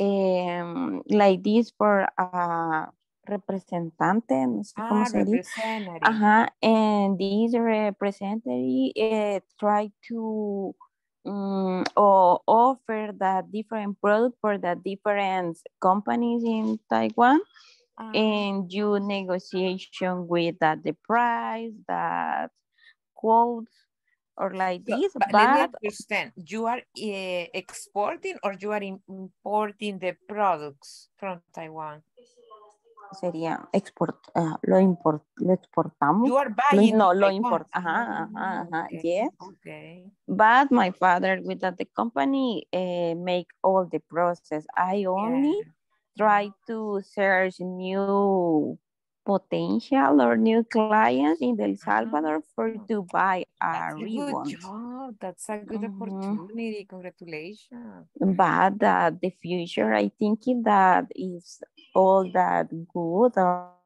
[SPEAKER 14] um, like this for a representante, no sé cómo
[SPEAKER 3] Ah,
[SPEAKER 14] sería.
[SPEAKER 3] representative.
[SPEAKER 14] Ajá, and this representative uh, try to um, or offer the different product for the different companies in Taiwan
[SPEAKER 3] Ah.
[SPEAKER 14] and you negotiation with that the price, that quotes or like
[SPEAKER 3] So,
[SPEAKER 14] this,
[SPEAKER 3] but let me understand. You are uh, exporting or you are importing the products from Taiwan?
[SPEAKER 14] sería export, ah, lo import, lo exportamos.
[SPEAKER 3] You are
[SPEAKER 14] Lo-
[SPEAKER 3] buying
[SPEAKER 14] no, lo import, ajá, ajá,
[SPEAKER 3] Ah,
[SPEAKER 14] ajá,
[SPEAKER 3] okay,
[SPEAKER 14] yes.
[SPEAKER 3] Okay.
[SPEAKER 14] But my father with that the company uh, make all the process. I only try to search new potential or new clients in El Salvador for to buy a
[SPEAKER 3] That's a good
[SPEAKER 14] ribbon.
[SPEAKER 3] job. That's a good
[SPEAKER 14] Mhm.
[SPEAKER 3] opportunity. Congratulations.
[SPEAKER 14] But uh, the future, I think that is all that good or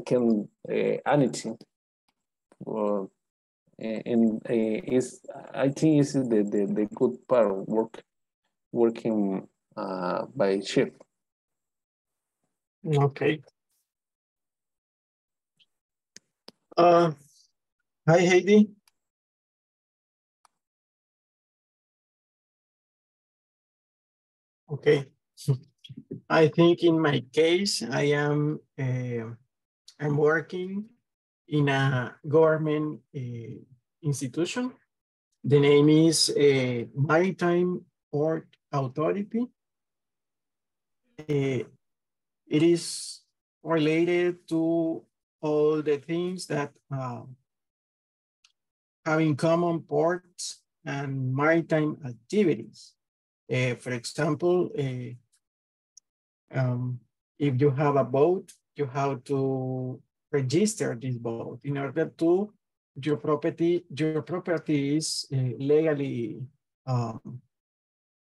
[SPEAKER 12] Can uh, anything. Or and uh, is I think is the, the the good part of work working uh, by shift.
[SPEAKER 4] Okay. Uh, hi, Heidi. Okay. I think in my case, I am uh, I'm working in a government uh, institution. The name is uh, Maritime Port Authority. Uh, it is related to all the things that uh, in common ports and maritime activities. For example, um, if you have a boat, you have to register this boat in order to your property, your property is uh, legally um,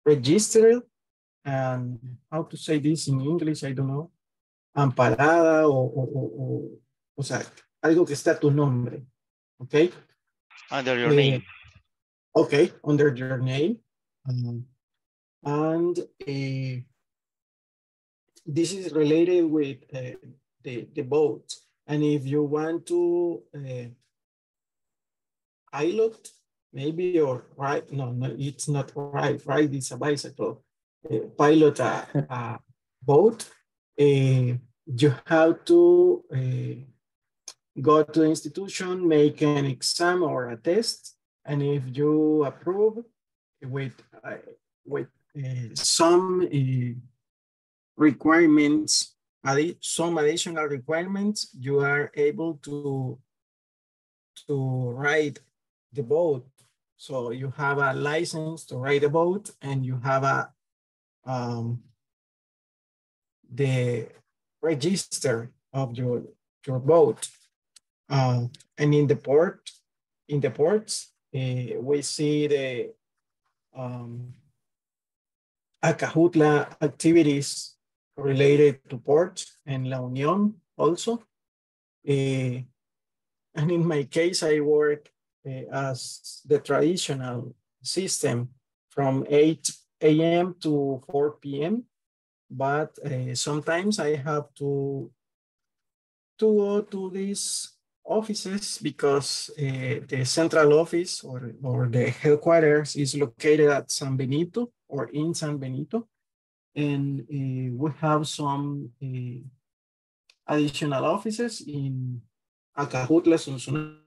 [SPEAKER 4] registered and how to say this in English, I don't know, amparada o, o, o, o sea, algo que está a tu nombre, okay?
[SPEAKER 2] Under your uh, name.
[SPEAKER 4] Okay, under your name. Um, and uh, this is related with uh, the, the boat. And if you want to uh, pilot, maybe, or right, no, no, it's not right, right, it's a bicycle. Uh, pilot a, a boat, uh, you have to uh, go to the institution, make an exam or a test, and if you approve with, uh, with uh, some uh, requirements, some additional requirements, you are able to, to ride the boat. So you have a license to ride a boat and you have a um, the register of your, your boat. Uh, and in the port, in the ports, uh, we see the um, activities related to port and La Union also. Uh, and in my case, I work uh, as the traditional system from 8 a.m. to 4 p.m. But uh, sometimes I have to, to go to these offices because the central office or, or the headquarters is located at San Benito or in San Benito. And uh, we have some uh, additional offices in Acajutla, Sonsonate,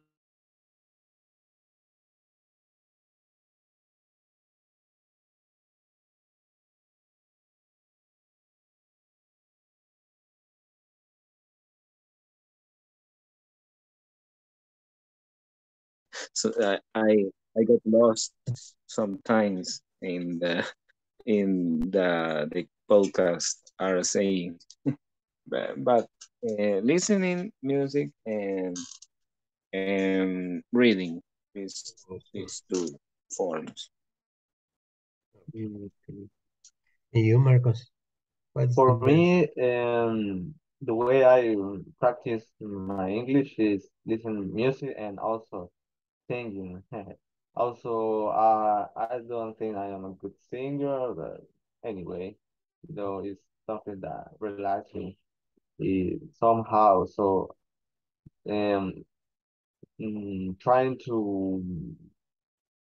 [SPEAKER 6] so uh, I I got lost sometimes in the in the the podcast are saying, but, but uh, listening music and and reading is these two forms.
[SPEAKER 7] You, Marcos?
[SPEAKER 11] What's For me, um, the way I practice my English is listen music and also singing. also, uh, I don't think I am a good singer, but anyway, though it's something that relaxes me eh, somehow. So, um, mm, trying to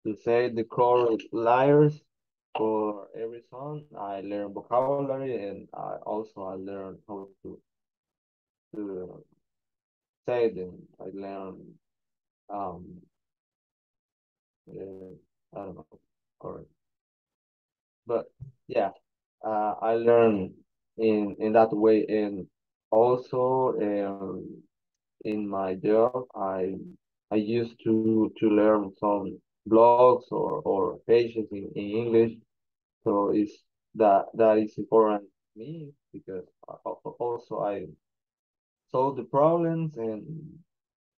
[SPEAKER 11] to say the correct letters for every song, I learn vocabulary and I also I learn how to to say them. I learn um uh, I don't know, or but yeah, uh, I learned in in that way, and also um, in my job, I I used to to learn some blogs or or pages in, in English, so it's that that is important to me because also I solve the problems and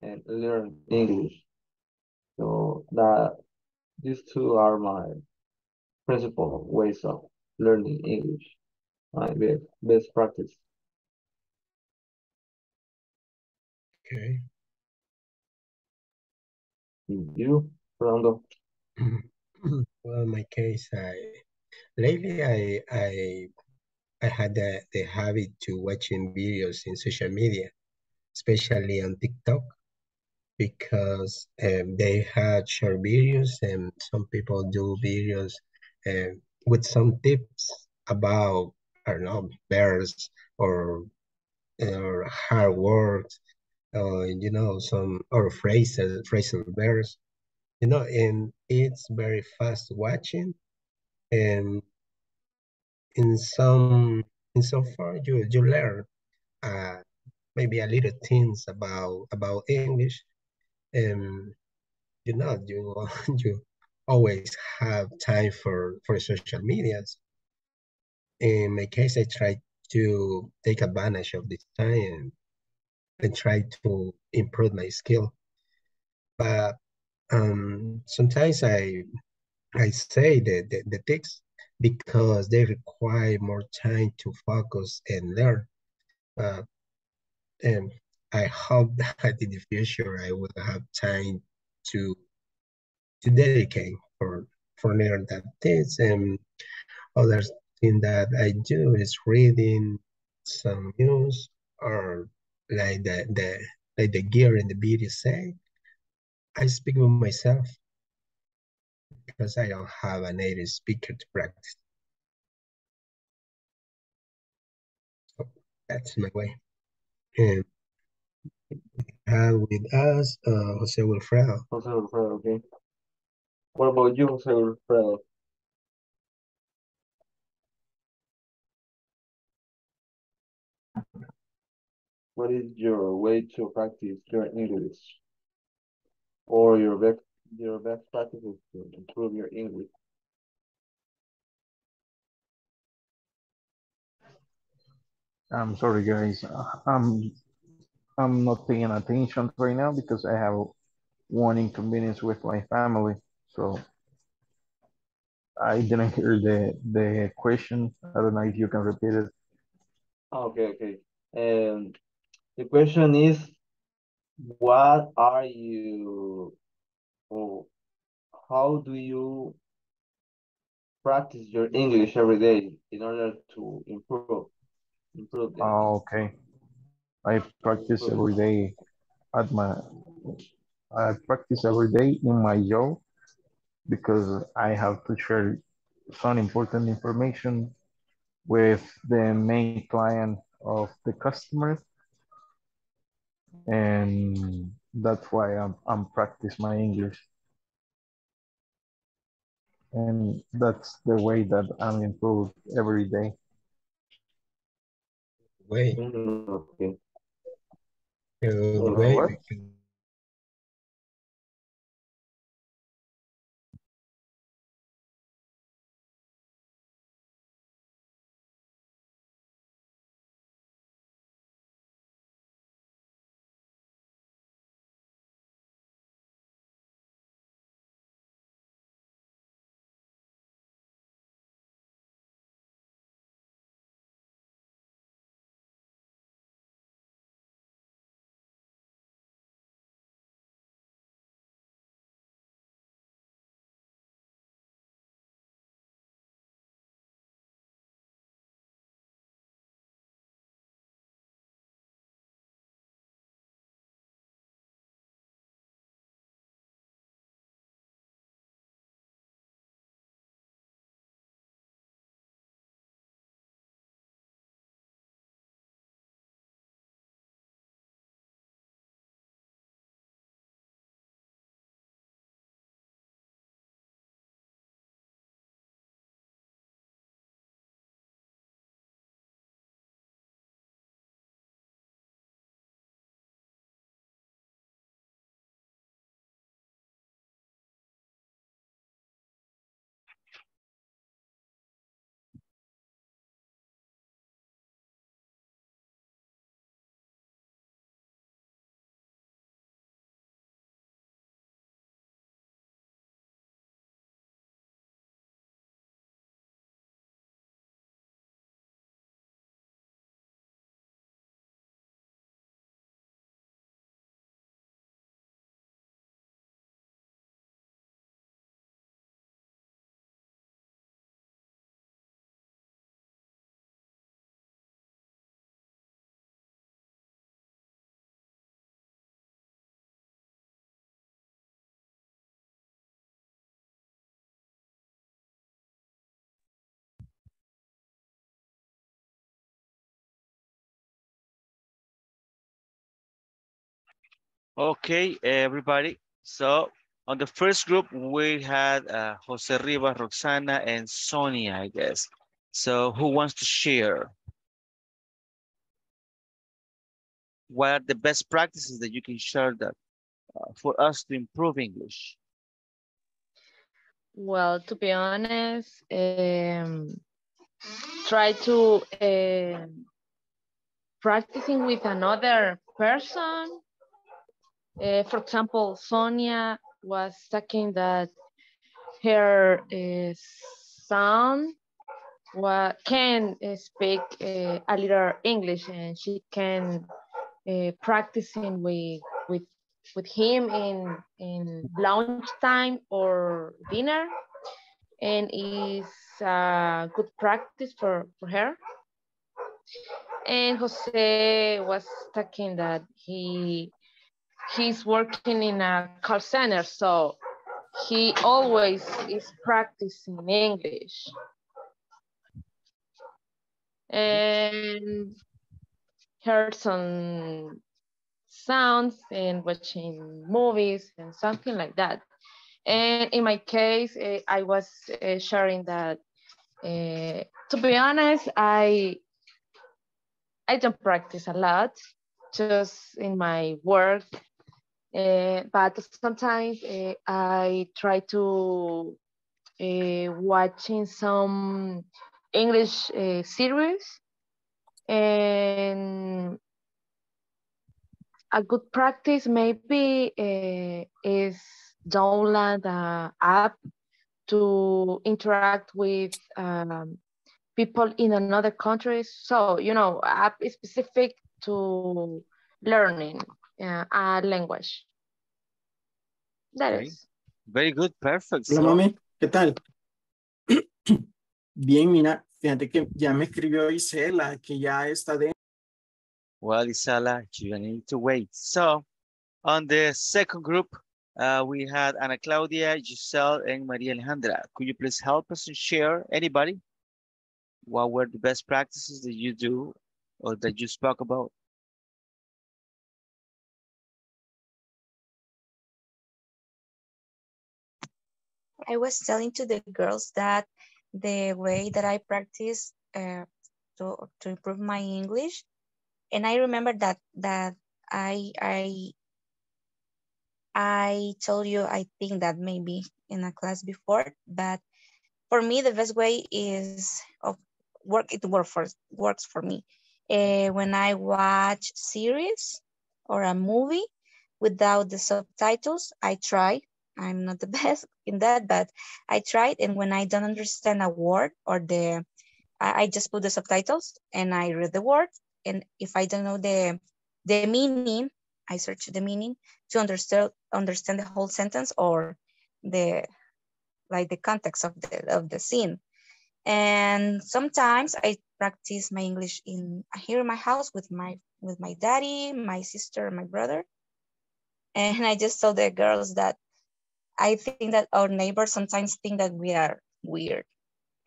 [SPEAKER 11] and learn English. So that these two are my principal ways of learning English, my best, best practice.
[SPEAKER 7] Okay.
[SPEAKER 11] You, Fernando?
[SPEAKER 7] well, in my case, I lately I I I had the, the habit to watching videos in social media, especially on TikTok, because um, they had short videos and some people do videos uh, with some tips about I don't know verbs or or hard words, or you know some or phrases phrasal verbs, you know, and it's very fast watching, and in some in so far you you learn uh, maybe a little things about about English, and you know you you always have time for for social medias. In my case, I try to take advantage of this time and try to improve my skill. But um, sometimes I I say the, the, the tips because they require more time to focus and learn. Uh, and I hope that in the future I will have time to to dedicate for for learn that things and other thing that I do is reading some news or like the the like the gear in the beauty say. I speak with myself because I don't have a native speaker to practice. So that's my way. And we have with us uh, Jose Wilfredo.
[SPEAKER 11] Jose Wilfredo, okay. What about you, Jose Wilfredo? What is your way to practice your English? Or your best your best practices to improve your English?
[SPEAKER 15] I'm sorry, guys. I'm I'm not paying attention right now because I have one inconvenience with my family. So I didn't hear the the question. I don't know if you can repeat it.
[SPEAKER 11] Okay, okay. Um, the question is, what are you, or how do you practice your English every day in order to improve? Improve.
[SPEAKER 15] Oh, okay. I practice every day at my, I practice every day in my job because I have to share some important information with the main client of the customer. And that's why I'm, I'm practice my English. And that's the way that I'm improved every day.
[SPEAKER 7] Way.
[SPEAKER 11] Okay.
[SPEAKER 7] Uh,
[SPEAKER 11] Uh,
[SPEAKER 7] way
[SPEAKER 11] what?
[SPEAKER 7] because
[SPEAKER 2] Okay, everybody. So on the first group, we had uh, Jose Rivas, Roxana, and Sonia, I guess. So who wants to share? What are the best practices that you can share that uh, for us to improve English?
[SPEAKER 9] Well, to be honest, um, try to uh, practicing with another person. Uh, for example, Sonia was talking that her uh, son can uh, speak uh, a little English and she can uh, practicing with with with him in in lunch time or dinner and is a good practice for, for her. And Jose was talking that he he's working in a call center, so he always is practicing English. And heard some sounds and watching movies and something like that. And in my case, uh, I was uh, sharing that, uh, to be honest, I, I don't practice a lot, just in my work. But sometimes I try to watching some English series and a good practice maybe uh, is download the app to interact with um, people in another countries. So, you know, app specific to learning uh, a language. That okay. is.
[SPEAKER 2] Very good, perfect.
[SPEAKER 4] Hola, so... mami, ¿qué tal? Bien, mira, fíjate que ya me escribió Isela, que ya está dentro.
[SPEAKER 2] Well, Isela, you need to wait. So, on the second group, uh, we had Ana Claudia, Giselle, and Maria Alejandra. Could you please help us and share, anybody? What were the best practices that you do or that you spoke about?
[SPEAKER 8] I was telling to the girls that the way that I practice uh, to, to improve my English, and I remember that that I I I told you, I think that maybe in a class before, but for me, the best way is of work, it work for, works for me. Uh, when I watch series or a movie without the subtitles, I try. I'm not the best in that, but I tried. And when I don't understand a word or the, I, I just put the subtitles and I read the word. And if I don't know the, the meaning, I search the meaning to understand understand the whole sentence or the like the context of the of the scene. And sometimes I practice my English in here in my house with my with my daddy, my sister, my brother. And I just told the girls that I think that our neighbors sometimes think that we are weird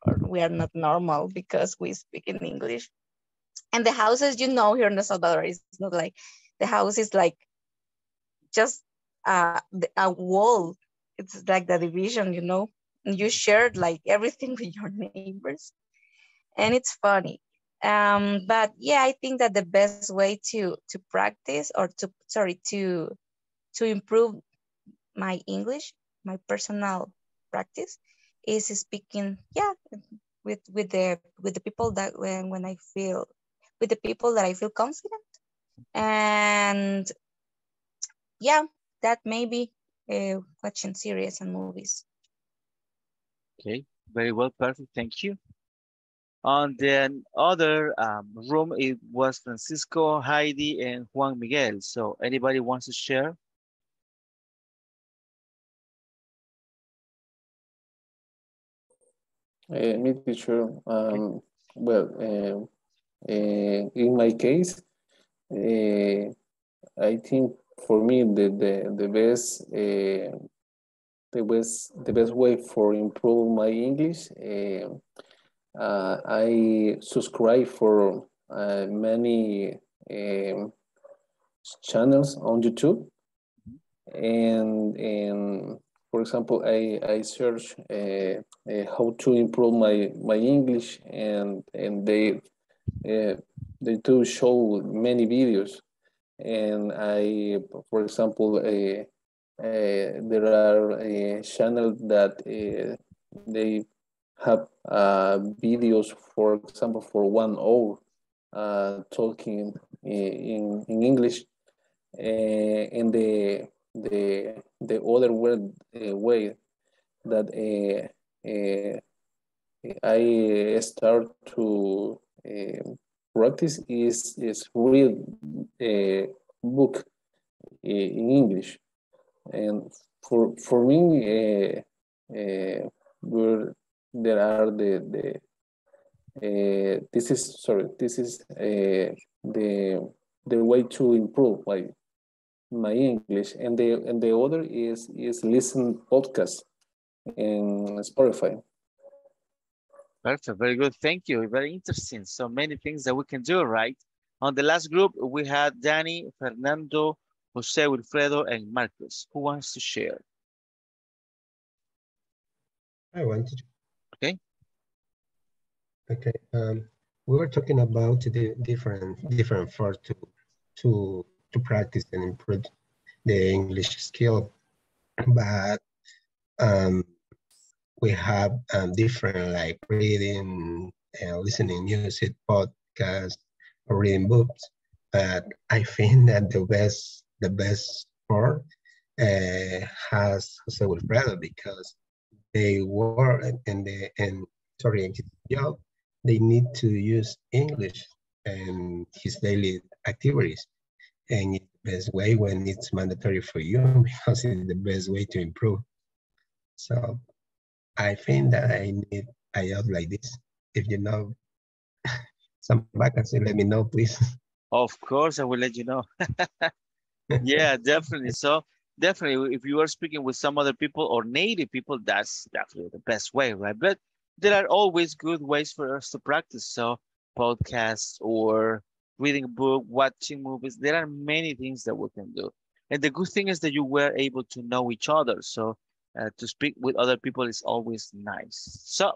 [SPEAKER 8] or we are not normal because we speak in English. And the houses, you know, here in El Salvador, it's not like the house is like just uh, a wall. It's like the division, you know. You shared like everything with your neighbors, and it's funny. Um, but yeah, I think that the best way to to practice or to sorry to to improve my English, my personal practice, is speaking. Yeah, with with the with the people that when when I feel with the people that I feel confident and yeah, that maybe uh, watching series and movies.
[SPEAKER 2] Okay, very well, perfect, thank you. On the other um, room, it was Francisco, Heidi, and Juan Miguel. So anybody wants to share?
[SPEAKER 12] Me teacher, um, well, uh, uh, in my case, I think for me the the the best uh, the best the best way for improve my English. Uh, uh, I subscribe for uh, many channels on YouTube. and and for example, I I search uh, uh, how to improve my my English, and and they uh, they do show many videos, and I, for example, uh, uh, there are a channel that uh, they have uh, videos, for example, for one hour uh, talking in, in English, uh, and the the the other word, uh, way that uh, uh, I start to practice is is read a book in English, and for for me, where there are the the uh, this is sorry this is uh, the the way to improve my my English, and the and the other is is listen podcast in Spotify.
[SPEAKER 2] Perfect, very good. Thank you. Very interesting. So many things that we can do, right? On the last group, we had Danny, Fernando, Jose, Wilfredo, and Marcus. Who wants to share?
[SPEAKER 7] I wanted.
[SPEAKER 2] Okay.
[SPEAKER 7] Okay. Um, we were talking about the different different for to to to practice and improve the English skill, but um, we have um, different like reading and listening music, podcasts, or reading books. But I think that the best the best part uh, has Jose Wilfredo because they work and the sorry in his job they need to use English and his daily activities and the best way when it's mandatory for you because it's the best way to improve. So I think that I need a job like this. If you know some vacancy, let me know, please.
[SPEAKER 2] Of course, I will let you know. yeah, definitely. So definitely, if you are speaking with some other people or native people, that's definitely the best way, right? But there are always good ways for us to practice. So podcasts or reading a book, watching movies. There are many things that we can do. And the good thing is that you were able to know each other. So uh, to speak with other people is always nice. So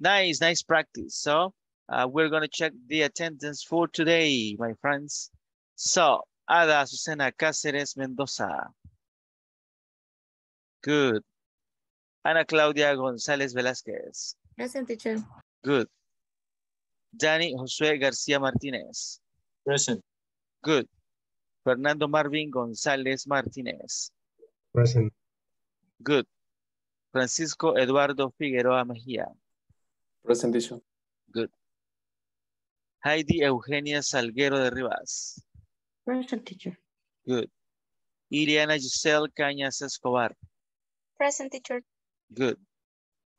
[SPEAKER 2] nice, nice practice. So uh, we're going to check the attendance for today, my friends. So Ada Susana Cáceres Mendoza. Good. Ana Claudia González Velázquez.
[SPEAKER 3] Present teacher.
[SPEAKER 2] Good. Danny Josué García Martínez.
[SPEAKER 16] Present.
[SPEAKER 2] Good. Fernando Marvin González Martínez.
[SPEAKER 7] Present.
[SPEAKER 2] Good. Francisco Eduardo Figueroa Mejía.
[SPEAKER 12] Present teacher.
[SPEAKER 2] Good. Heidi Eugenia Salguero de Rivas.
[SPEAKER 5] Present teacher.
[SPEAKER 2] Good. Iriana Giselle Cañas Escobar.
[SPEAKER 8] Present teacher.
[SPEAKER 2] Good.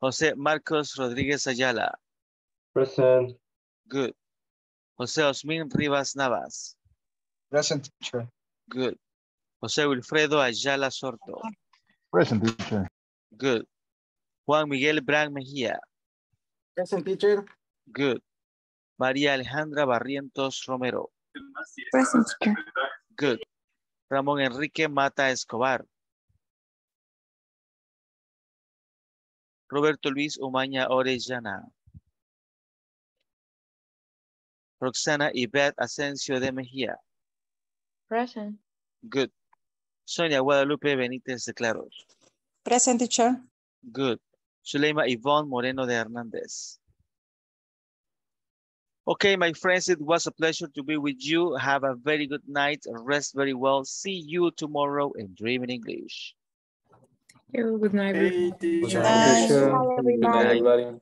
[SPEAKER 2] José Marcos Rodríguez Ayala.
[SPEAKER 16] Present.
[SPEAKER 2] Good. José Osmin Rivas Navas.
[SPEAKER 16] Present teacher.
[SPEAKER 2] Good. José Wilfredo Ayala Sorto.
[SPEAKER 15] Present teacher.
[SPEAKER 2] Good. Juan Miguel Bran Mejía.
[SPEAKER 16] Present teacher.
[SPEAKER 2] Good. María Alejandra Barrientos Romero.
[SPEAKER 14] Present teacher.
[SPEAKER 2] Good. Ramón Enrique Mata Escobar. Roberto Luis Umaña Orellana. Roxana Yvette Asensio de Mejía.
[SPEAKER 9] Present.
[SPEAKER 2] Good. Sonia Guadalupe Benítez de Claros.
[SPEAKER 13] Present teacher.
[SPEAKER 2] Good. Zuleima Ivonne Moreno de Hernández. Okay, my friends, it was a pleasure to be with you. Have a very good night. Rest very well. See you tomorrow in Dreaming English.
[SPEAKER 3] Good night.
[SPEAKER 16] Hey, teacher.
[SPEAKER 12] Good night, everybody.